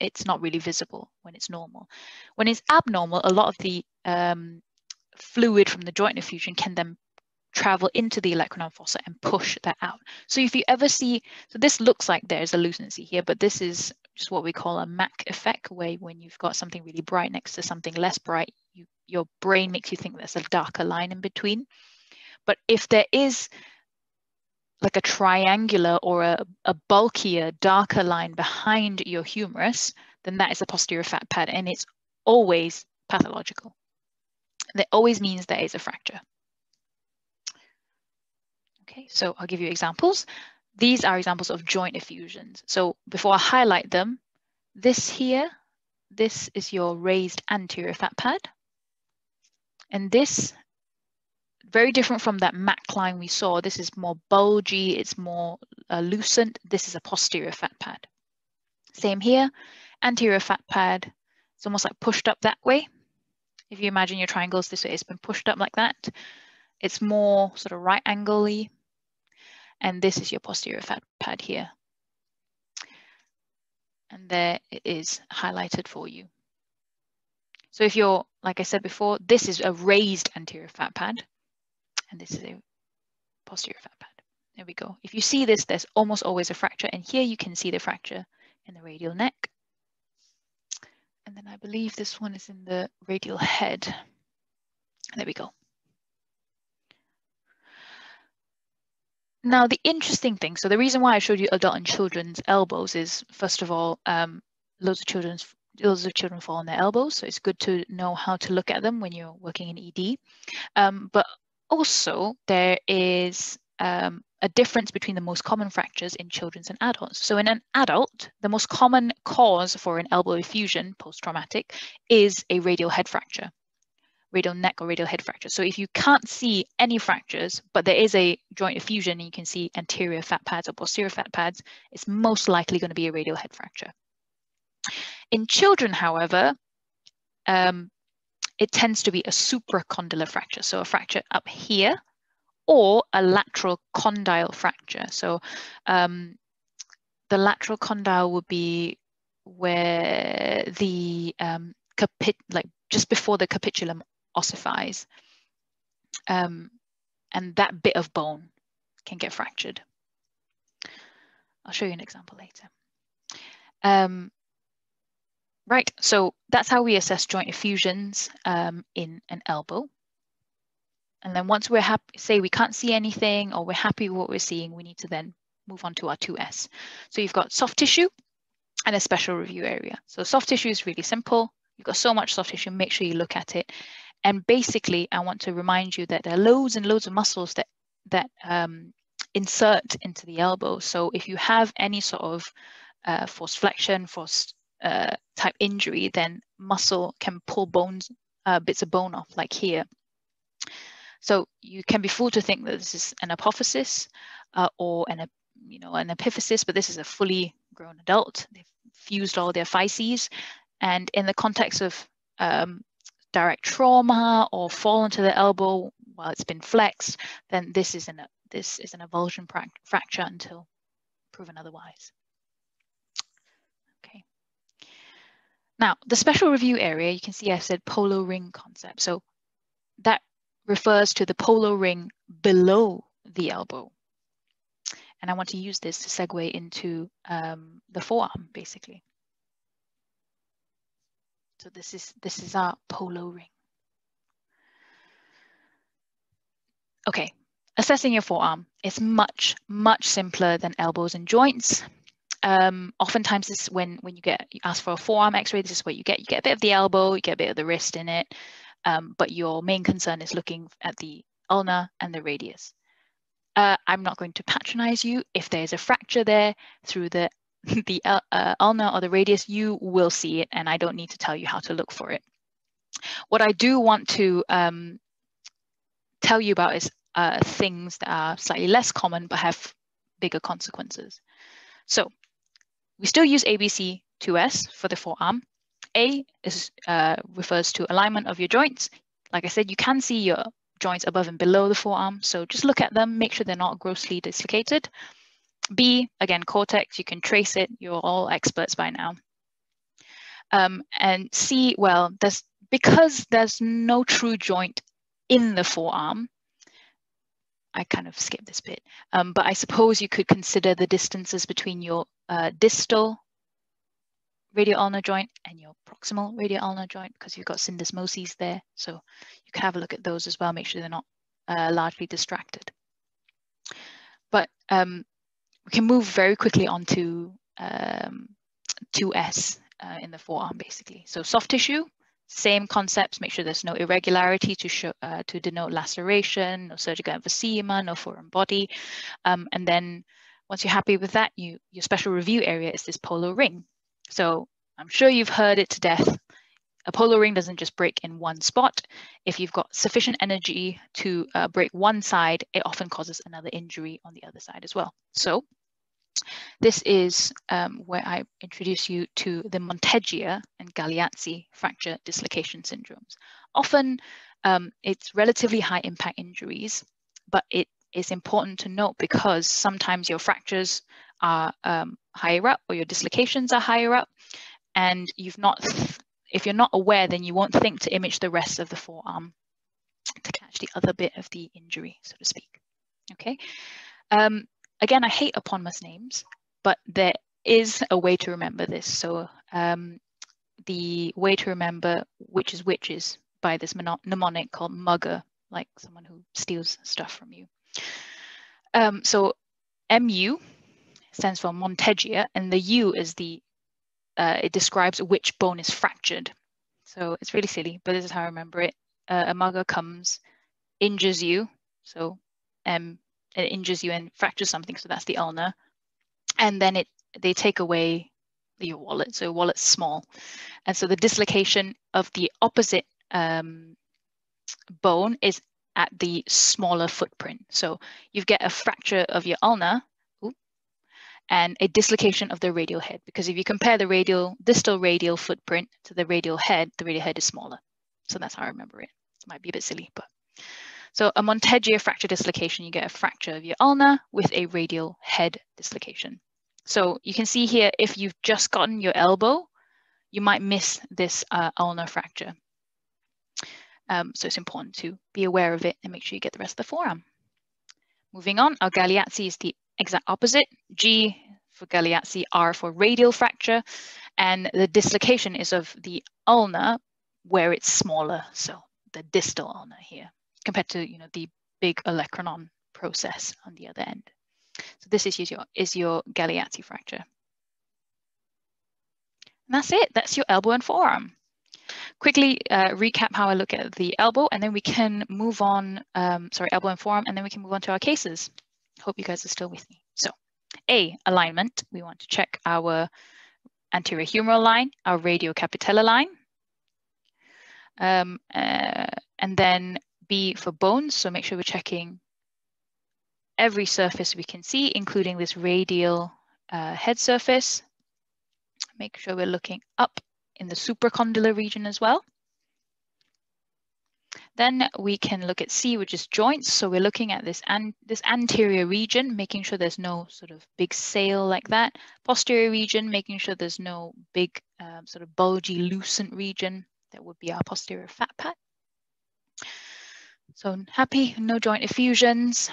it's not really visible when it's normal. When it's abnormal, a lot of the um, fluid from the joint effusion can then travel into the olecranon fossa and push that out. So if you ever see, so this looks like there's a lucency here, but this is just what we call a Mach effect, where when you've got something really bright next to something less bright, you, your brain makes you think there's a darker line in between. But if there is like a triangular or a, a bulkier, darker line behind your humerus, then that is a posterior fat pad and it's always pathological. That always means there is a fracture. Okay, so I'll give you examples. These are examples of joint effusions. So before I highlight them, this here, this is your raised anterior fat pad. And this, very different from that Mach line we saw. This is more bulgy, it's more uh, lucent. This is a posterior fat pad. Same here, anterior fat pad. It's almost like pushed up that way. If you imagine your triangles this way, it's been pushed up like that. It's more sort of right angle and this is your posterior fat pad here. And there it is highlighted for you. So if you're, like I said before, this is a raised anterior fat pad, and this is a posterior fat pad. There we go. If you see this, there's almost always a fracture, and here you can see the fracture in the radial neck. And then I believe this one is in the radial head. There we go. Now, the interesting thing, so the reason why I showed you adult and children's elbows is, first of all, um, loads of children's loads of children fall on their elbows, so it's good to know how to look at them when you're working in ED. Um, but also, there is um, a difference between the most common fractures in children and adults. So in an adult, the most common cause for an elbow effusion, post-traumatic, is a radial head fracture radial neck or radial head fracture. So if you can't see any fractures, but there is a joint effusion and you can see anterior fat pads or posterior fat pads, it's most likely going to be a radial head fracture. In children, however, um, it tends to be a supracondylar fracture, so a fracture up here, or a lateral condyle fracture. So um, the lateral condyle would be where the um, capit like just before the capitulum ossifies. Um, and that bit of bone can get fractured. I'll show you an example later. Um, right, so that's how we assess joint effusions um, in an elbow. And then once we're happy, say we can't see anything or we're happy with what we're seeing, we need to then move on to our 2S. So you've got soft tissue and a special review area. So soft tissue is really simple. You've got so much soft tissue, make sure you look at it and basically, I want to remind you that there are loads and loads of muscles that that um, insert into the elbow. So if you have any sort of uh, forced flexion, forced uh, type injury, then muscle can pull bones, uh, bits of bone off, like here. So you can be fooled to think that this is an apophysis uh, or an, you know, an epiphysis, but this is a fully grown adult. They've fused all their physes. And in the context of um, direct trauma or fall into the elbow while it's been flexed, then this is an, this is an avulsion fracture until proven otherwise. Now, the special review area, you can see I said polo ring concept. So that refers to the polo ring below the elbow. And I want to use this to segue into um, the forearm, basically. So this is, this is our polo ring. Okay, assessing your forearm is much, much simpler than elbows and joints. Um, oftentimes this when, when you get you ask for a forearm x-ray, this is what you get. You get a bit of the elbow, you get a bit of the wrist in it, um, but your main concern is looking at the ulna and the radius. Uh, I'm not going to patronize you. If there's a fracture there through the the uh, ulna or the radius, you will see it and I don't need to tell you how to look for it. What I do want to um, tell you about is uh, things that are slightly less common but have bigger consequences. So we still use ABC2S for the forearm. A is uh, refers to alignment of your joints. Like I said, you can see your joints above and below the forearm. So just look at them, make sure they're not grossly dislocated. B, again, cortex, you can trace it. You're all experts by now. Um, and C, well, there's because there's no true joint in the forearm, I kind of skipped this bit, um, but I suppose you could consider the distances between your uh, distal radial ulnar joint and your proximal radial ulnar joint because you've got syndesmoses there. So you can have a look at those as well, make sure they're not uh, largely distracted. But um, we can move very quickly on to um, 2S uh, in the forearm, basically. So soft tissue, same concepts, make sure there's no irregularity to show uh, to denote laceration, no surgical emphysema, no foreign body. Um, and then once you're happy with that, you your special review area is this polo ring. So I'm sure you've heard it to death. A polo ring doesn't just break in one spot. If you've got sufficient energy to uh, break one side, it often causes another injury on the other side as well. So this is um, where I introduce you to the Monteggia and Galeazzi fracture dislocation syndromes. Often um, it's relatively high impact injuries, but it is important to note because sometimes your fractures are um, higher up or your dislocations are higher up and you've not, if you're not aware, then you won't think to image the rest of the forearm to catch the other bit of the injury, so to speak. Okay. Um, again, I hate eponymous names, but there is a way to remember this. So um, the way to remember which is which is by this mnemonic called mugger, like someone who steals stuff from you. Um, so MU stands for Monteggia, and the U is the, uh, it describes which bone is fractured. So it's really silly, but this is how I remember it. Uh, a mugger comes, injures you, so M it injures you and fractures something, so that's the ulna. And then it they take away your wallet, so your wallet's small. And so the dislocation of the opposite um, bone is at the smaller footprint. So you get a fracture of your ulna and a dislocation of the radial head. Because if you compare the radial, distal radial footprint to the radial head, the radial head is smaller. So that's how I remember it. It might be a bit silly, but so a Monteggia fracture dislocation, you get a fracture of your ulna with a radial head dislocation. So you can see here, if you've just gotten your elbow, you might miss this uh, ulnar fracture. Um, so it's important to be aware of it and make sure you get the rest of the forearm. Moving on, our Galeazzi is the exact opposite. G for Galeazzi, R for radial fracture, and the dislocation is of the ulna where it's smaller, so the distal ulna here compared to you know the big olecranon process on the other end. So this is your is your Galeazzi fracture. And that's it. That's your elbow and forearm. Quickly uh, recap how I look at the elbow, and then we can move on. Um, sorry, elbow and forearm, and then we can move on to our cases. Hope you guys are still with me. So, A alignment. We want to check our anterior humeral line, our radiocapitellar line, um, uh, and then B for bones, so make sure we're checking every surface we can see, including this radial uh, head surface. Make sure we're looking up in the supracondylar region as well. Then we can look at C, which is joints. So we're looking at this, an this anterior region, making sure there's no sort of big sail like that. Posterior region, making sure there's no big um, sort of bulgy, lucent region. That would be our posterior fat pad. So happy, no joint effusions.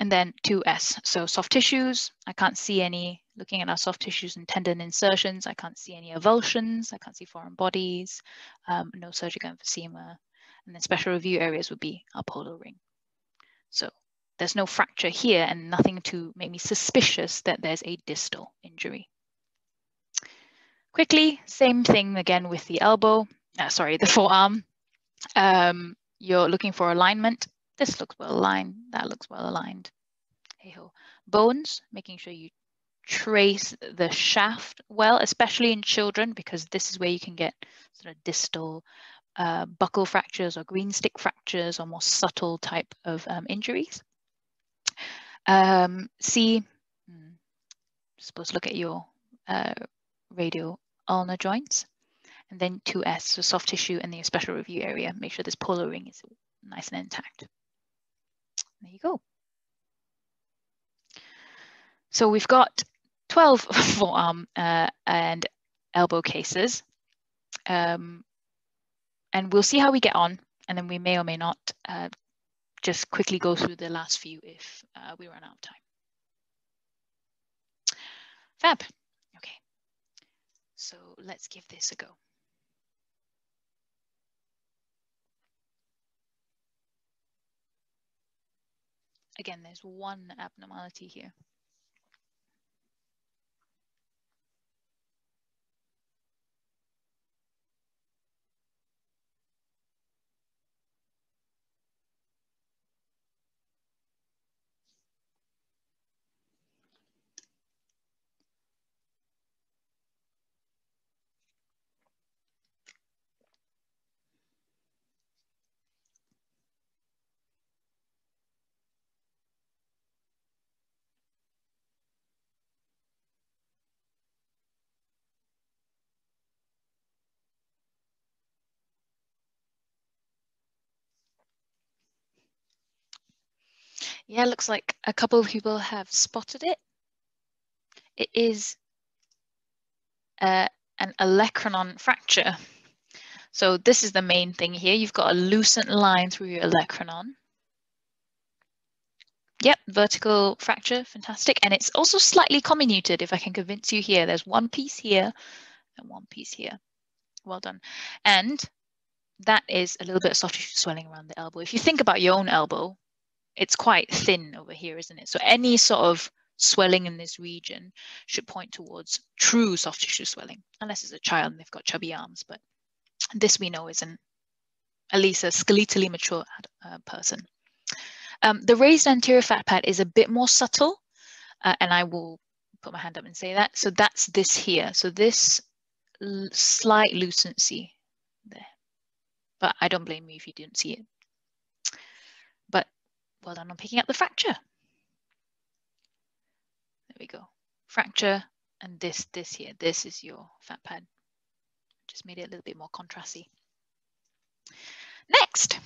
And then 2S, so soft tissues. I can't see any, looking at our soft tissues and tendon insertions, I can't see any avulsions, I can't see foreign bodies, um, no surgical emphysema. And then special review areas would be our polo ring. So there's no fracture here and nothing to make me suspicious that there's a distal injury. Quickly, same thing again with the elbow, uh, sorry, the forearm. Um, you're looking for alignment. This looks well aligned, that looks well aligned. Hey ho. Bones, making sure you trace the shaft well, especially in children, because this is where you can get sort of distal uh, buckle fractures or green stick fractures or more subtle type of um, injuries. Um, C, hmm, suppose look at your uh, radial ulnar joints. And then 2S, so soft tissue and the special review area. Make sure this polo ring is nice and intact. There you go. So we've got 12 forearm uh, and elbow cases. Um, and we'll see how we get on. And then we may or may not uh, just quickly go through the last few if uh, we run out of time. Fab. Okay. So let's give this a go. Again, there's one abnormality here. Yeah, looks like a couple of people have spotted it. It is uh, an olecranon fracture. So this is the main thing here. You've got a lucent line through your olecranon. Yep, vertical fracture, fantastic. And it's also slightly comminuted, if I can convince you here. There's one piece here and one piece here. Well done. And that is a little bit of soft tissue swelling around the elbow. If you think about your own elbow, it's quite thin over here, isn't it? So any sort of swelling in this region should point towards true soft tissue swelling, unless it's a child and they've got chubby arms. But this we know isn't at least a skeletally mature uh, person. Um, the raised anterior fat pad is a bit more subtle, uh, and I will put my hand up and say that. So that's this here. So this slight lucency there. But I don't blame you if you didn't see it. Well done on picking up the fracture. There we go. Fracture and this, this here, this is your fat pad. Just made it a little bit more contrasty. Next.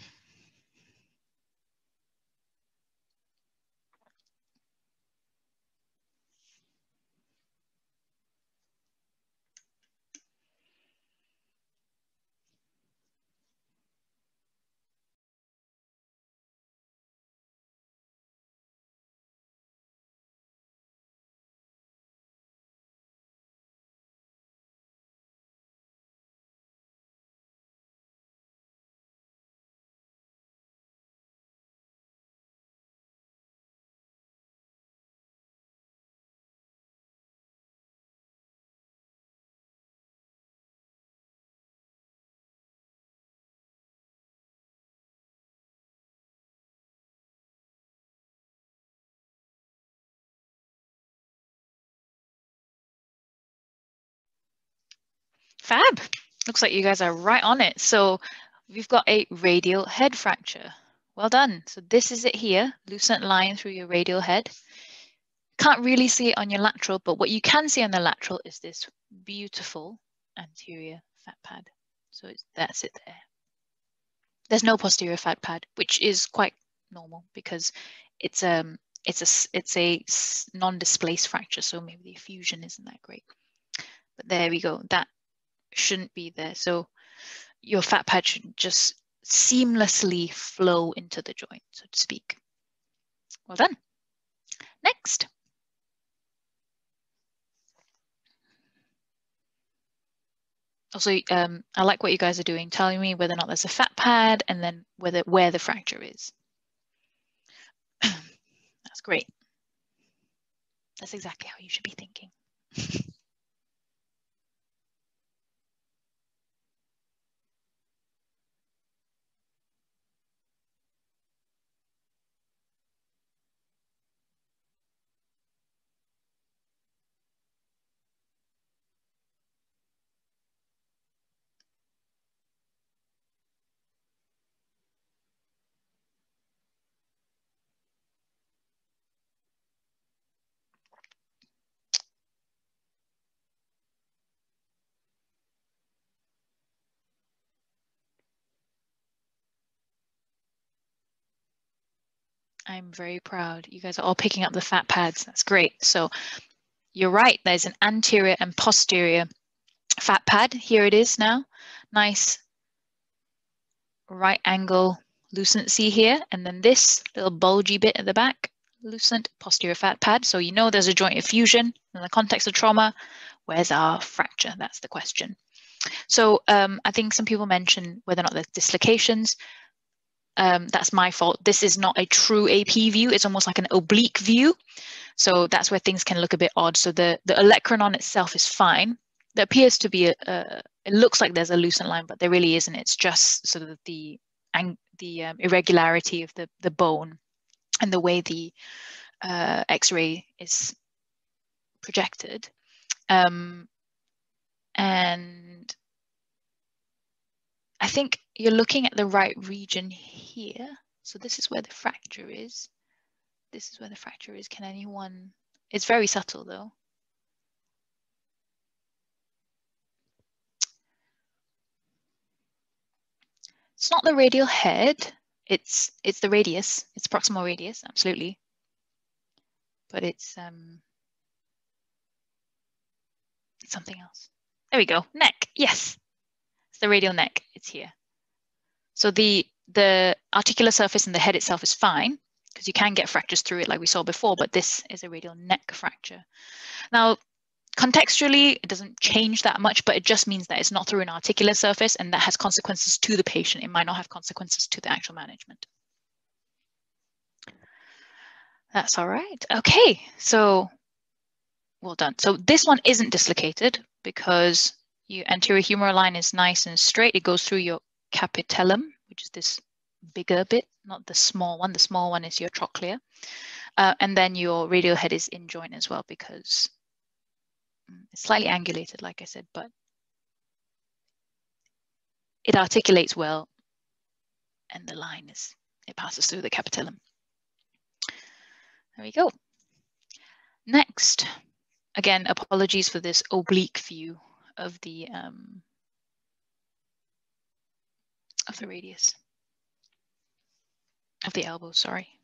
Fab. Looks like you guys are right on it. So we've got a radial head fracture. Well done. So this is it here, lucent line through your radial head. Can't really see it on your lateral, but what you can see on the lateral is this beautiful anterior fat pad. So that's it there. There's no posterior fat pad, which is quite normal because it's um it's a it's a non-displaced fracture, so maybe the effusion isn't that great. But there we go. That shouldn't be there. So your fat pad should just seamlessly flow into the joint, so to speak. Well done. Next. Also, um, I like what you guys are doing, telling me whether or not there's a fat pad and then whether where the fracture is. That's great. That's exactly how you should be thinking. I'm very proud. You guys are all picking up the fat pads. That's great. So you're right. There's an anterior and posterior fat pad. Here it is now. Nice right angle lucency here. And then this little bulgy bit at the back, lucent posterior fat pad. So you know there's a joint effusion in the context of trauma. Where's our fracture? That's the question. So um, I think some people mention whether or not there's dislocations. Um, that's my fault. This is not a true AP view. It's almost like an oblique view. So that's where things can look a bit odd. So the, the olecranon itself is fine. There appears to be a, a, it looks like there's a lucent line, but there really isn't. It's just sort of the the um, irregularity of the, the bone and the way the uh, x-ray is projected. Um, and I think you're looking at the right region here. So this is where the fracture is. This is where the fracture is. Can anyone, it's very subtle though. It's not the radial head. It's it's the radius. It's proximal radius, absolutely. But it's um something else. There we go. Neck. Yes. It's the radial neck. It's here. So the the articular surface and the head itself is fine because you can get fractures through it like we saw before, but this is a radial neck fracture. Now, contextually, it doesn't change that much, but it just means that it's not through an articular surface and that has consequences to the patient. It might not have consequences to the actual management. That's all right. Okay, so well done. So this one isn't dislocated because your anterior humeral line is nice and straight. It goes through your capitellum, which is this bigger bit, not the small one. The small one is your trochlea. Uh, and then your radial head is in joint as well because it's slightly angulated, like I said, but it articulates well and the line is, it passes through the capitellum. There we go. Next, again, apologies for this oblique view of the um, of the radius of the elbow, sorry.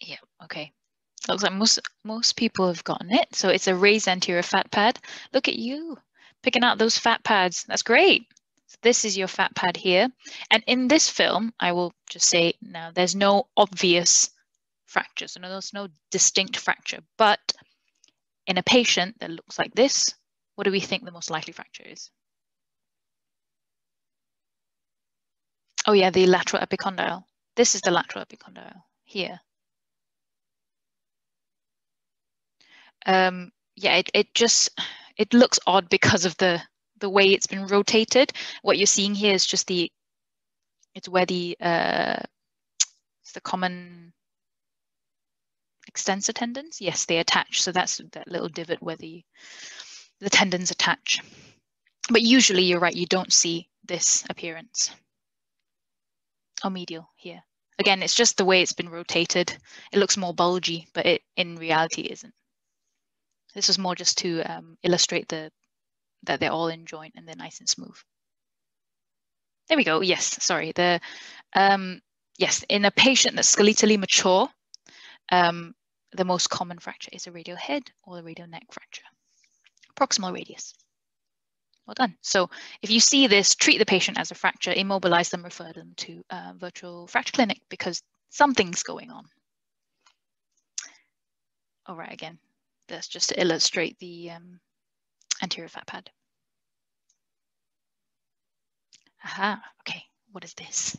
Yeah, okay. Looks like most most people have gotten it. So it's a raised anterior fat pad. Look at you picking out those fat pads. That's great. So this is your fat pad here. And in this film, I will just say now there's no obvious fracture. So there's no distinct fracture. But in a patient that looks like this, what do we think the most likely fracture is? Oh yeah, the lateral epicondyle. This is the lateral epicondyle here. Um, yeah, it, it just it looks odd because of the the way it's been rotated. What you're seeing here is just the it's where the uh, it's the common extensor tendons. Yes, they attach. So that's that little divot where the the tendons attach. But usually, you're right. You don't see this appearance. Or medial here. Again, it's just the way it's been rotated. It looks more bulgy, but it in reality isn't. This was more just to um, illustrate the that they're all in joint and they're nice and smooth. There we go. Yes, sorry. The um, yes, in a patient that's skeletally mature, um, the most common fracture is a radial head or a radial neck fracture. Proximal radius. Well done. So if you see this, treat the patient as a fracture, immobilize them, refer them to a virtual fracture clinic because something's going on. All right, again, that's just to illustrate the um, anterior fat pad. Aha, okay, what is this?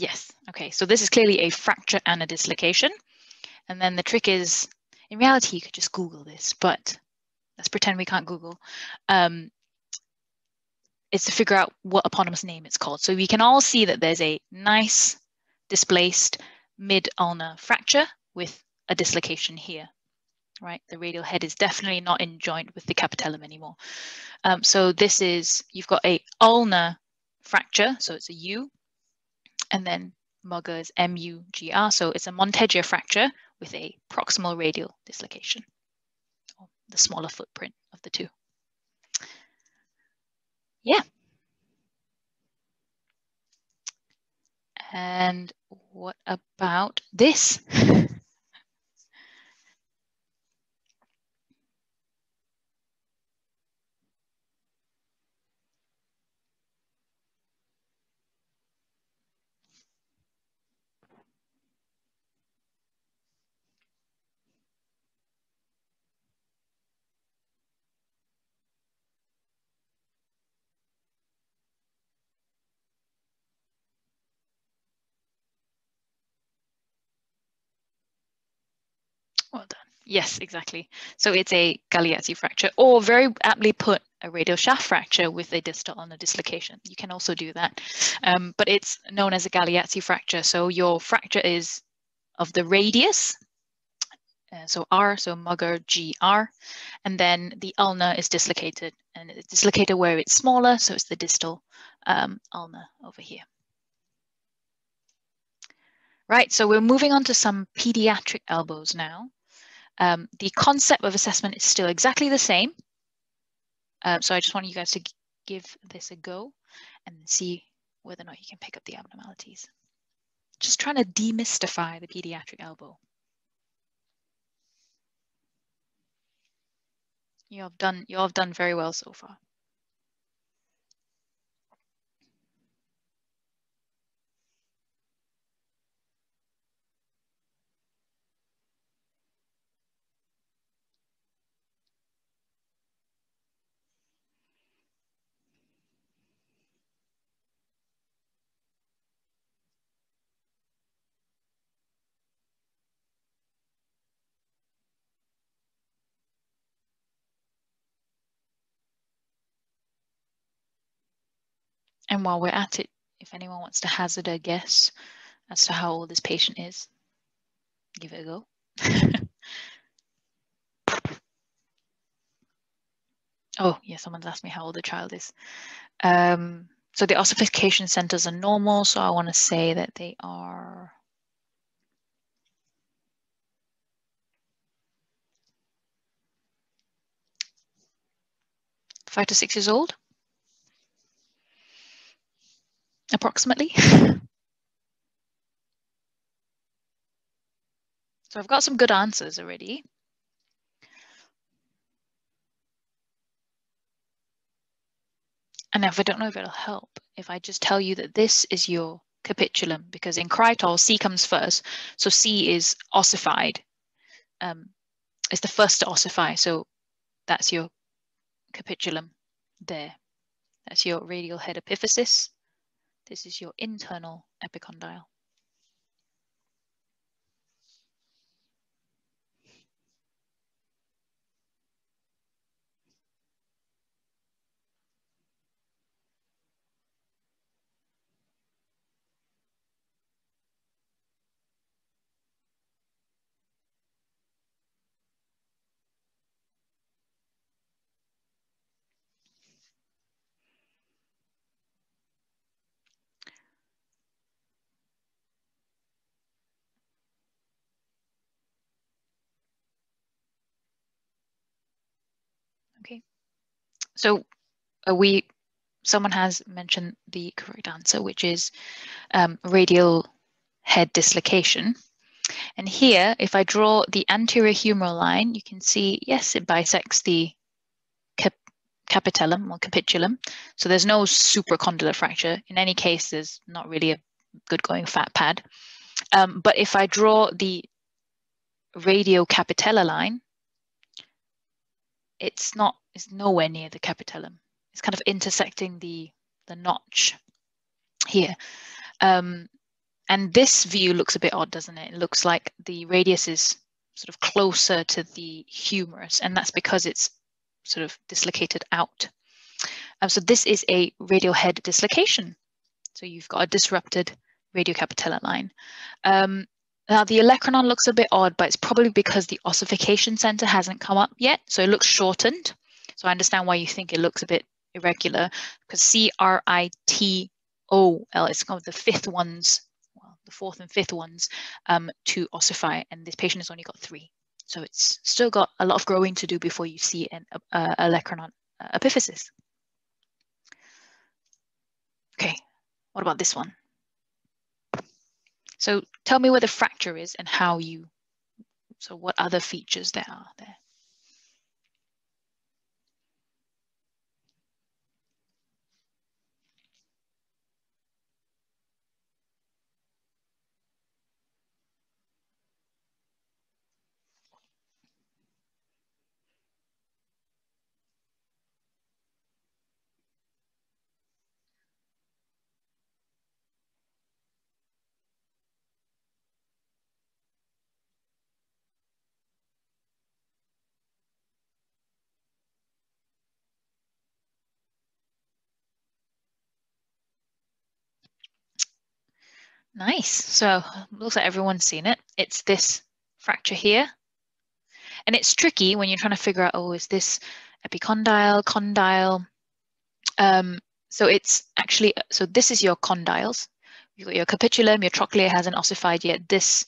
Yes. Okay. So this is clearly a fracture and a dislocation. And then the trick is, in reality, you could just Google this, but let's pretend we can't Google. Um, to figure out what eponymous name it's called. So we can all see that there's a nice displaced mid-ulnar fracture with a dislocation here, right? The radial head is definitely not in joint with the capitellum anymore. Um, so this is, you've got a ulnar fracture, so it's a U, and then Mugger's M-U-G-R, so it's a Monteggia fracture with a proximal radial dislocation, the smaller footprint of the two. Yeah. And what about this? Well done. Yes, exactly. So it's a Galeazzi fracture, or very aptly put, a radial shaft fracture with a distal ulnar dislocation. You can also do that, um, but it's known as a Galeazzi fracture. So your fracture is of the radius, uh, so R, so Mugger GR, and then the ulna is dislocated, and it's dislocated where it's smaller, so it's the distal um, ulna over here. Right, so we're moving on to some pediatric elbows now. Um, the concept of assessment is still exactly the same. Uh, so I just want you guys to give this a go and see whether or not you can pick up the abnormalities. Just trying to demystify the pediatric elbow. You have done you have done very well so far. And while we're at it, if anyone wants to hazard a guess as to how old this patient is, give it a go. oh, yeah, someone's asked me how old the child is. Um, so the ossification centers are normal, so I want to say that they are five to six years old approximately. So I've got some good answers already. And if I don't know if it'll help, if I just tell you that this is your capitulum, because in CRITOL, C comes first. So C is ossified. Um, it's the first to ossify. So that's your capitulum there. That's your radial head epiphysis. This is your internal epicondyle. So uh, we someone has mentioned the correct answer, which is um, radial head dislocation. And here, if I draw the anterior humeral line, you can see, yes, it bisects the cap capitellum or capitulum. So there's no supracondylar fracture. In any case, there's not really a good going fat pad. Um, but if I draw the radiocapitellar line, it's not, it's nowhere near the capitellum. It's kind of intersecting the, the notch here. Um, and this view looks a bit odd, doesn't it? It looks like the radius is sort of closer to the humerus, and that's because it's sort of dislocated out. Um, so this is a radial head dislocation. So you've got a disrupted radiocapitellar line. Um, now the olecranon looks a bit odd, but it's probably because the ossification center hasn't come up yet. So it looks shortened. So I understand why you think it looks a bit irregular because C-R-I-T-O-L is kind of the fifth ones, well, the fourth and fifth ones um, to ossify. And this patient has only got three. So it's still got a lot of growing to do before you see an uh, olecranon uh, epiphysis. Okay, what about this one? So tell me where the fracture is and how you, so what other features there are there. Nice. So looks like everyone's seen it. It's this fracture here. And it's tricky when you're trying to figure out, oh, is this epicondyle, condyle? Um, so it's actually, so this is your condyles. You've got your capitulum, your trochlea hasn't ossified yet. This,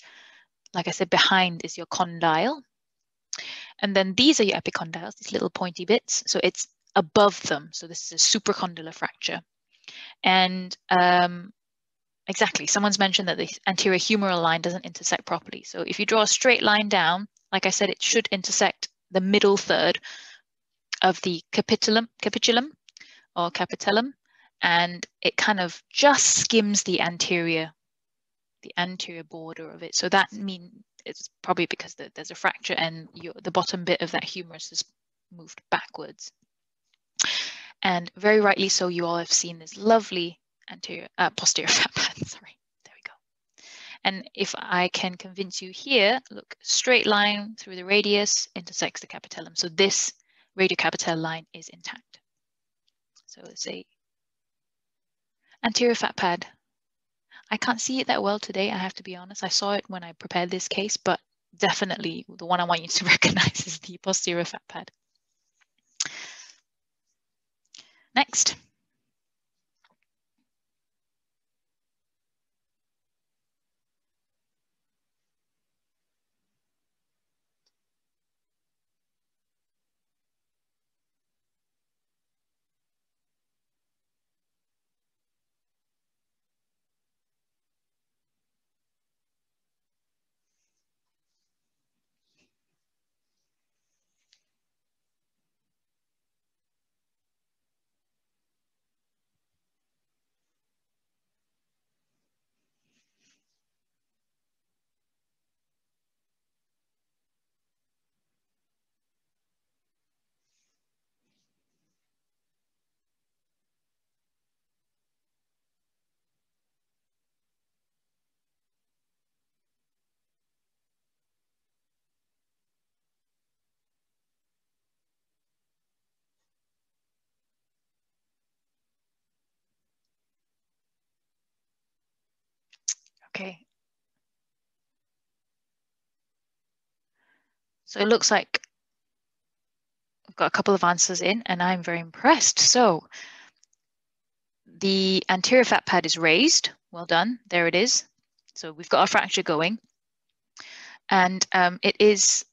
like I said, behind is your condyle. And then these are your epicondyles, these little pointy bits. So it's above them. So this is a supracondylar fracture. And um, Exactly. Someone's mentioned that the anterior humeral line doesn't intersect properly. So if you draw a straight line down, like I said, it should intersect the middle third of the capitulum, capitulum or capitellum, and it kind of just skims the anterior, the anterior border of it. So that means it's probably because the, there's a fracture and the bottom bit of that humerus has moved backwards. And very rightly so, you all have seen this lovely anterior, uh, posterior fat pad, sorry. There we go. And if I can convince you here, look, straight line through the radius intersects the capitellum. So this radiocapitellar line is intact. So let's a anterior fat pad. I can't see it that well today, I have to be honest. I saw it when I prepared this case, but definitely the one I want you to recognize is the posterior fat pad. Next. Okay. So it looks like I've got a couple of answers in and I'm very impressed. So the anterior fat pad is raised. Well done. There it is. So we've got our fracture going. And um, it is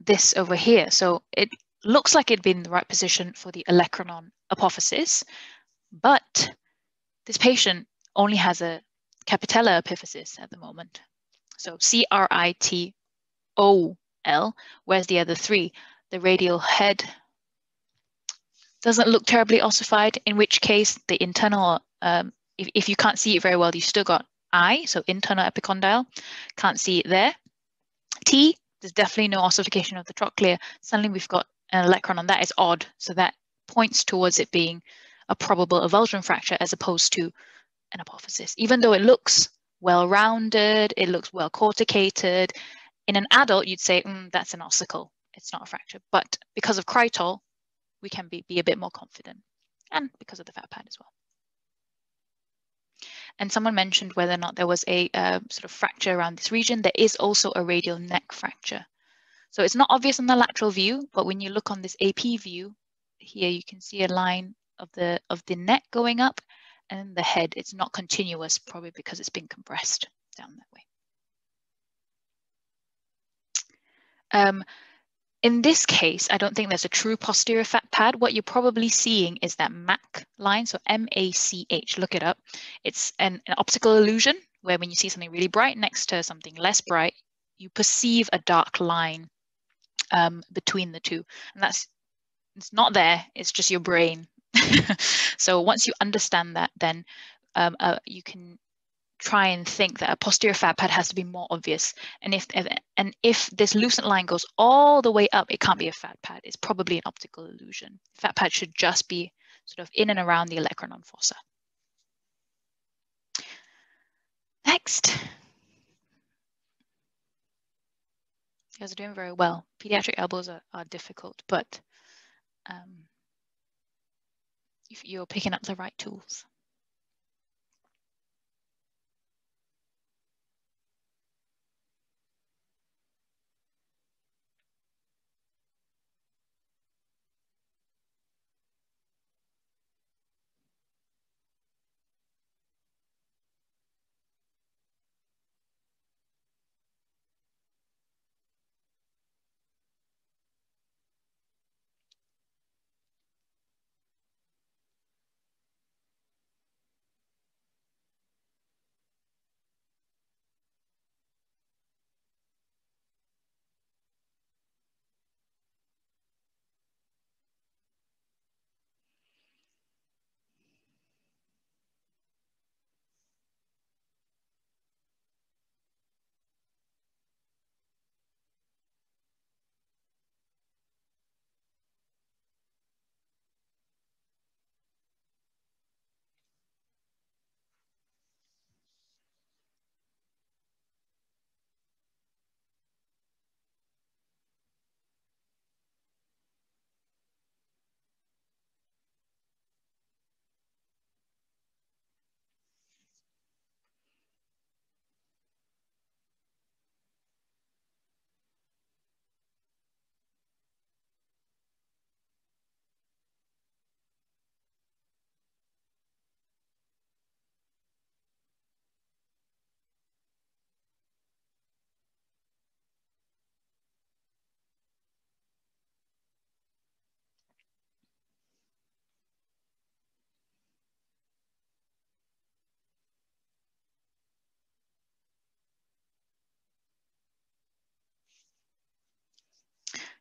this over here. So it looks like it'd been in the right position for the olecranon apophysis, but this patient only has a capitellar epiphysis at the moment. So C-R-I-T-O-L, where's the other three, the radial head doesn't look terribly ossified, in which case the internal, um, if, if you can't see it very well, you've still got I, so internal epicondyle, can't see it there. T, there's definitely no ossification of the trochlea. Suddenly we've got an olecranon, and that is odd. So that points towards it being a probable avulsion fracture as opposed to an apophysis. Even though it looks well-rounded, it looks well corticated. In an adult, you'd say, mm, that's an ossicle. It's not a fracture. But because of CRITOL, we can be, be a bit more confident. And because of the fat pad as well. And someone mentioned whether or not there was a uh, sort of fracture around this region. There is also a radial neck fracture. So it's not obvious on the lateral view, but when you look on this AP view, here you can see a line of the of the neck going up and the head. It's not continuous, probably because it's been compressed down that way. Um, in this case, I don't think there's a true posterior fat pad. What you're probably seeing is that Mach line, so M-A-C-H, look it up. It's an, an optical illusion where when you see something really bright next to something less bright, you perceive a dark line um, between the two. And that's, it's not there, it's just your brain. so once you understand that, then um, uh, you can try and think that a posterior fat pad has to be more obvious. And if, and if this lucent line goes all the way up, it can't be a fat pad. It's probably an optical illusion. Fat pad should just be sort of in and around the olecranon fossa. Next. You guys are doing very well. Pediatric elbows are, are difficult, but um, you're picking up the right tools.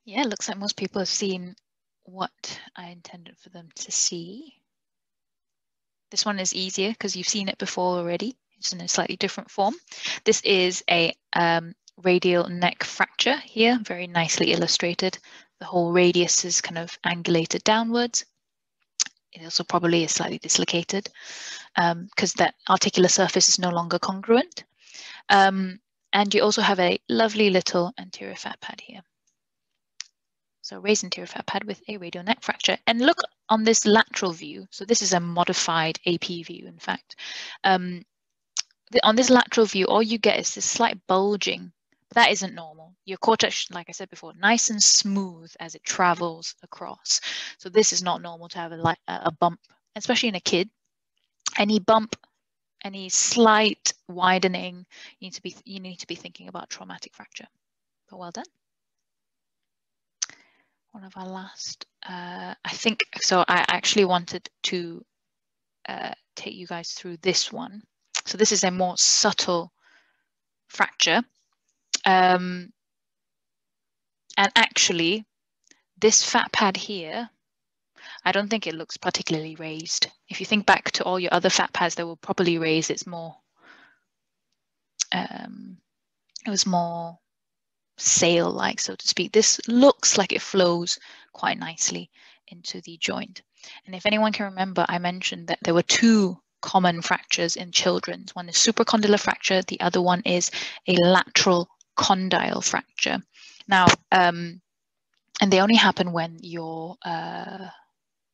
Yeah, it looks like most people have seen what I intended for them to see. This one is easier because you've seen it before already. It's in a slightly different form. This is a um, radial neck fracture here, very nicely illustrated. The whole radius is kind of angulated downwards. It also probably is slightly dislocated because um, that articular surface is no longer congruent. Um, and you also have a lovely little anterior fat pad here. So raised anterior fat pad with a radial neck fracture. And look on this lateral view. So this is a modified AP view, in fact. Um, the, on this lateral view, all you get is this slight bulging. But that isn't normal. Your cortex, like I said before, nice and smooth as it travels across. So this is not normal to have a, a bump, especially in a kid. Any bump, any slight widening, you need to be you need to be thinking about traumatic fracture. But well done. One of our last, uh, I think, so I actually wanted to uh, take you guys through this one. So this is a more subtle fracture. Um, and actually, this fat pad here, I don't think it looks particularly raised. If you think back to all your other fat pads that were properly raised, it's more, um, it was more sail-like, so to speak. This looks like it flows quite nicely into the joint. And if anyone can remember, I mentioned that there were two common fractures in children. One is supracondylar fracture, the other one is a lateral condyle fracture. Now, um, and they only happen when your, uh,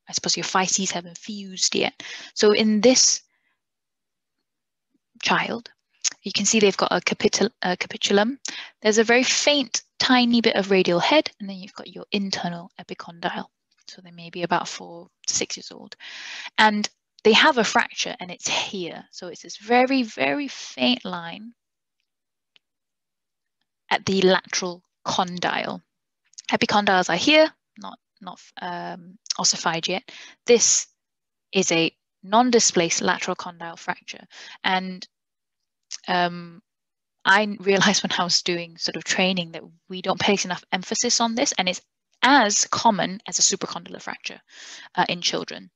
I suppose your physes haven't fused yet. So in this child, you can see they've got a, capitul a capitulum. There's a very faint, tiny bit of radial head, and then you've got your internal epicondyle. So they may be about four, six years old. And they have a fracture and it's here. So it's this very, very faint line at the lateral condyle. Epicondyles are here, not, not um, ossified yet. This is a non-displaced lateral condyle fracture. And um, I realized when I was doing sort of training that we don't place enough emphasis on this and it's as common as a supracondylar fracture uh, in children.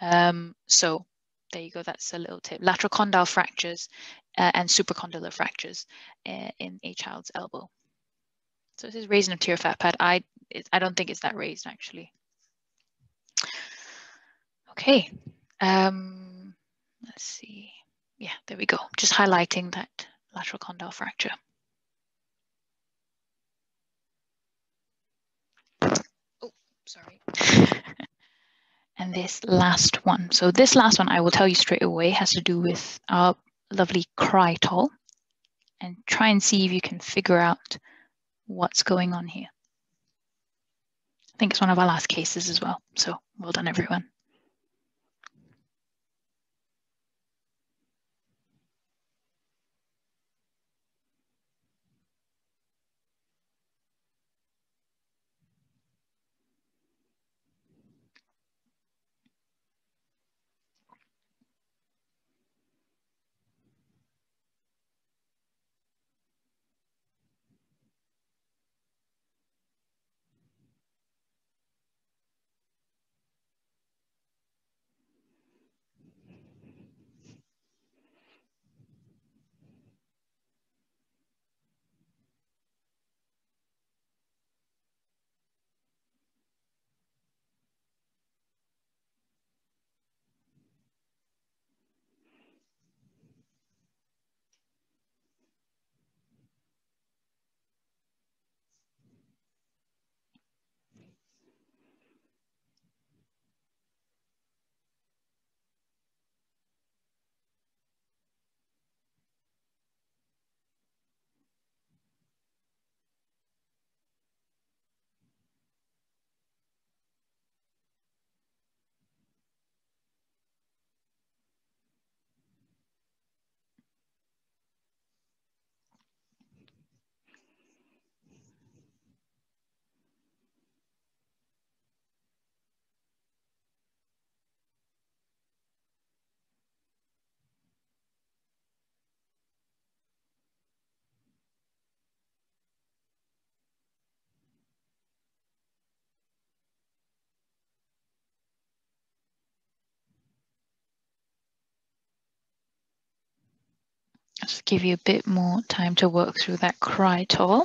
Um, so there you go, that's a little tip. Lateral condyle fractures uh, and supracondylar fractures uh, in a child's elbow. So this is raised anterior fat pad. I, I don't think it's that raised actually. Okay, um, let's see. Yeah, there we go. Just highlighting that lateral condyle fracture. Oh, sorry. and this last one. So this last one, I will tell you straight away, has to do with our lovely CRITOL. And try and see if you can figure out what's going on here. I think it's one of our last cases as well. So well done, everyone. Give you a bit more time to work through that CRITOL.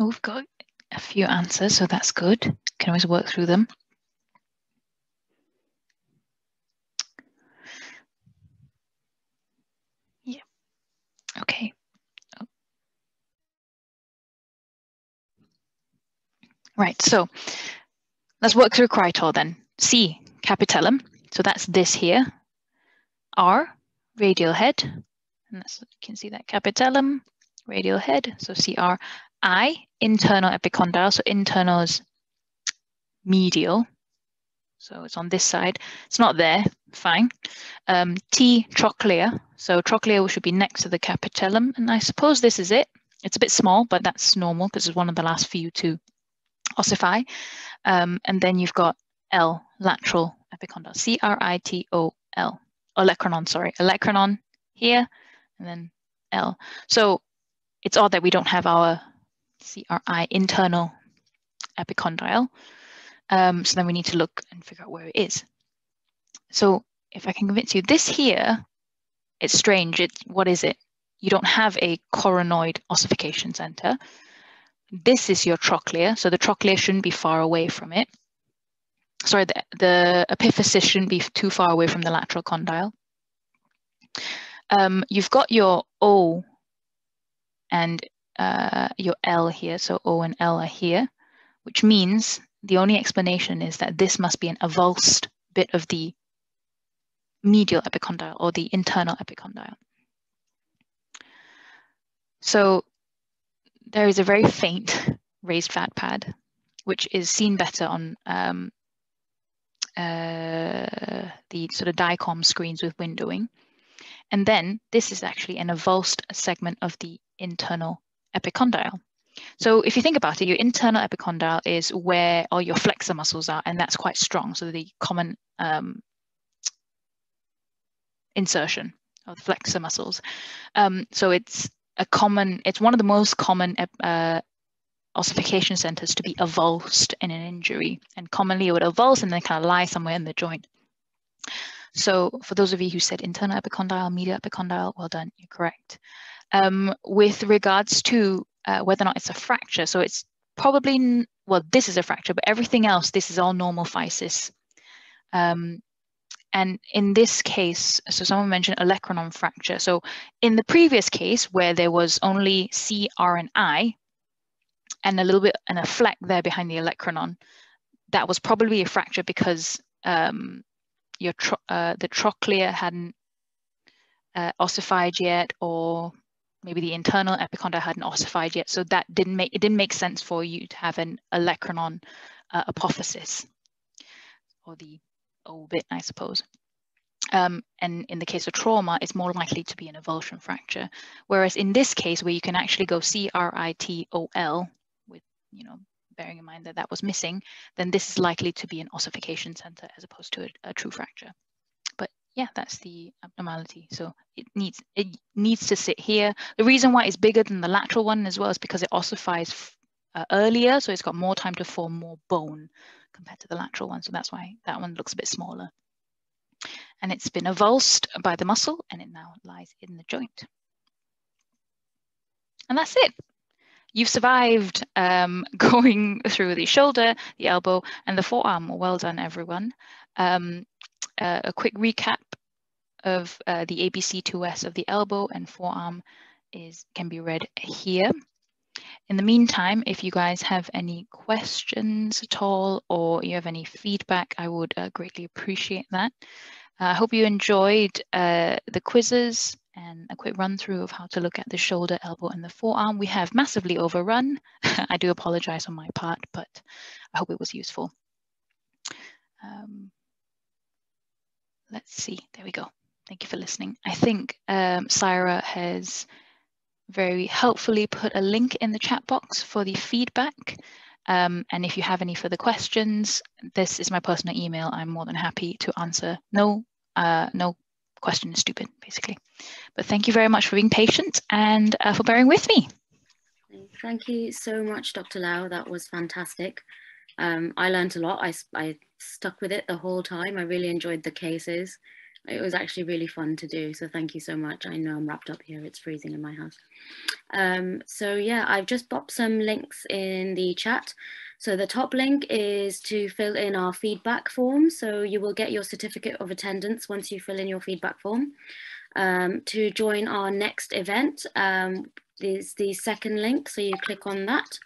Oh, we've got a few answers, so that's good. Can always work through them. Yeah. Okay. Right, so let's work through CRITOL then. C, capitellum. So that's this here. R, radial head. And that's, you can see that capitellum, radial head. So CR. I, internal epicondyle. So internal is medial. So it's on this side. It's not there, fine. Um, T, trochlea. So trochlea should be next to the capitellum. And I suppose this is it. It's a bit small, but that's normal because it's one of the last few to ossify. Um, and then you've got L, lateral epicondyle, C-R-I-T-O-L, olecranon, sorry, olecranon here, and then L. So it's odd that we don't have our CRI internal epicondyle. Um, so then we need to look and figure out where it is. So if I can convince you, this here, it's strange. It's, what is it? You don't have a coronoid ossification center. This is your trochlea. So the trochlea shouldn't be far away from it. Sorry, the, the epiphysis shouldn't be too far away from the lateral condyle. Um, you've got your O and uh, your L here. So O and L are here, which means the only explanation is that this must be an avulsed bit of the medial epicondyle or the internal epicondyle. So there is a very faint raised fat pad, which is seen better on um, uh, the sort of DICOM screens with windowing. And then this is actually an avulsed segment of the internal epicondyle. So if you think about it, your internal epicondyle is where all your flexor muscles are, and that's quite strong. So the common um, insertion of the flexor muscles. Um, so it's a common, it's one of the most common uh, ossification centers to be avulsed in an injury. And commonly it would avulse and then kind of lie somewhere in the joint. So for those of you who said internal epicondyle, medial epicondyle, well done, you're correct. Um, with regards to uh, whether or not it's a fracture. So it's probably, well, this is a fracture, but everything else, this is all normal physis. Um, and in this case, so someone mentioned olecranon fracture. So in the previous case where there was only C, R, and I, and a little bit and a fleck there behind the olecranon, that was probably a fracture because um, your tro uh, the trochlea hadn't uh, ossified yet, or maybe the internal epicondyle hadn't ossified yet. So that didn't make it didn't make sense for you to have an olecranon uh, apophysis or the O bit, I suppose. Um, and in the case of trauma, it's more likely to be an avulsion fracture. Whereas in this case, where you can actually go C-R-I-T-O-L with, you know, bearing in mind that that was missing, then this is likely to be an ossification center as opposed to a, a true fracture yeah, that's the abnormality. So it needs it needs to sit here. The reason why it's bigger than the lateral one as well is because it ossifies uh, earlier, so it's got more time to form more bone compared to the lateral one. So that's why that one looks a bit smaller. And it's been avulsed by the muscle and it now lies in the joint. And that's it. You've survived um, going through the shoulder, the elbow, and the forearm. Well done, everyone. Um, uh, a quick recap of uh, the ABC2S of the elbow and forearm is can be read here. In the meantime, if you guys have any questions at all or you have any feedback, I would uh, greatly appreciate that. Uh, I hope you enjoyed uh, the quizzes and a quick run through of how to look at the shoulder, elbow, and the forearm. We have massively overrun. I do apologize on my part, but I hope it was useful. Um, let's see, there we go. Thank you for listening. I think um, Syra has very helpfully put a link in the chat box for the feedback. Um, and if you have any further questions, this is my personal email. I'm more than happy to answer. No, uh, no question is stupid, basically. But thank you very much for being patient and uh, for bearing with me. Thank you so much, Dr. Lau. That was fantastic. Um, I learned a lot. I, I stuck with it the whole time. I really enjoyed the cases. It was actually really fun to do. So thank you so much. I know I'm wrapped up here. It's freezing in my house. Um, so yeah, I've just popped some links in the chat. So the top link is to fill in our feedback form. So you will get your certificate of attendance once you fill in your feedback form. Um, to join our next event um, is the second link. So you click on that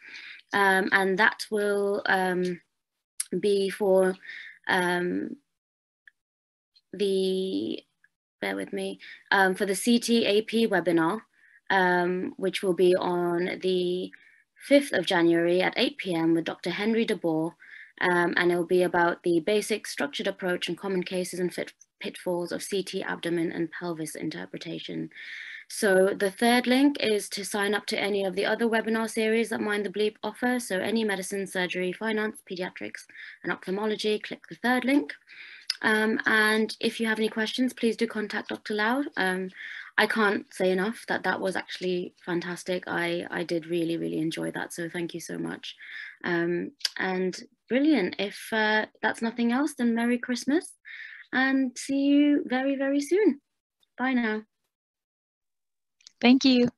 um, and that will um, be for um, the, bear with me, um, for the CTAP webinar, um, which will be on the 5th of January at 8 p.m. with Dr. Henry de Boer, um, and it will be about the basic structured approach and common cases and fit pitfalls of CT abdomen and pelvis interpretation. So the third link is to sign up to any of the other webinar series that Mind the Bleep offer. So any medicine, surgery, finance, pediatrics, and ophthalmology, click the third link. Um, and if you have any questions, please do contact Dr. Lau. Um, I can't say enough that that was actually fantastic. I, I did really, really enjoy that. So thank you so much. Um, and brilliant. If uh, that's nothing else, then Merry Christmas and see you very, very soon. Bye now. Thank you.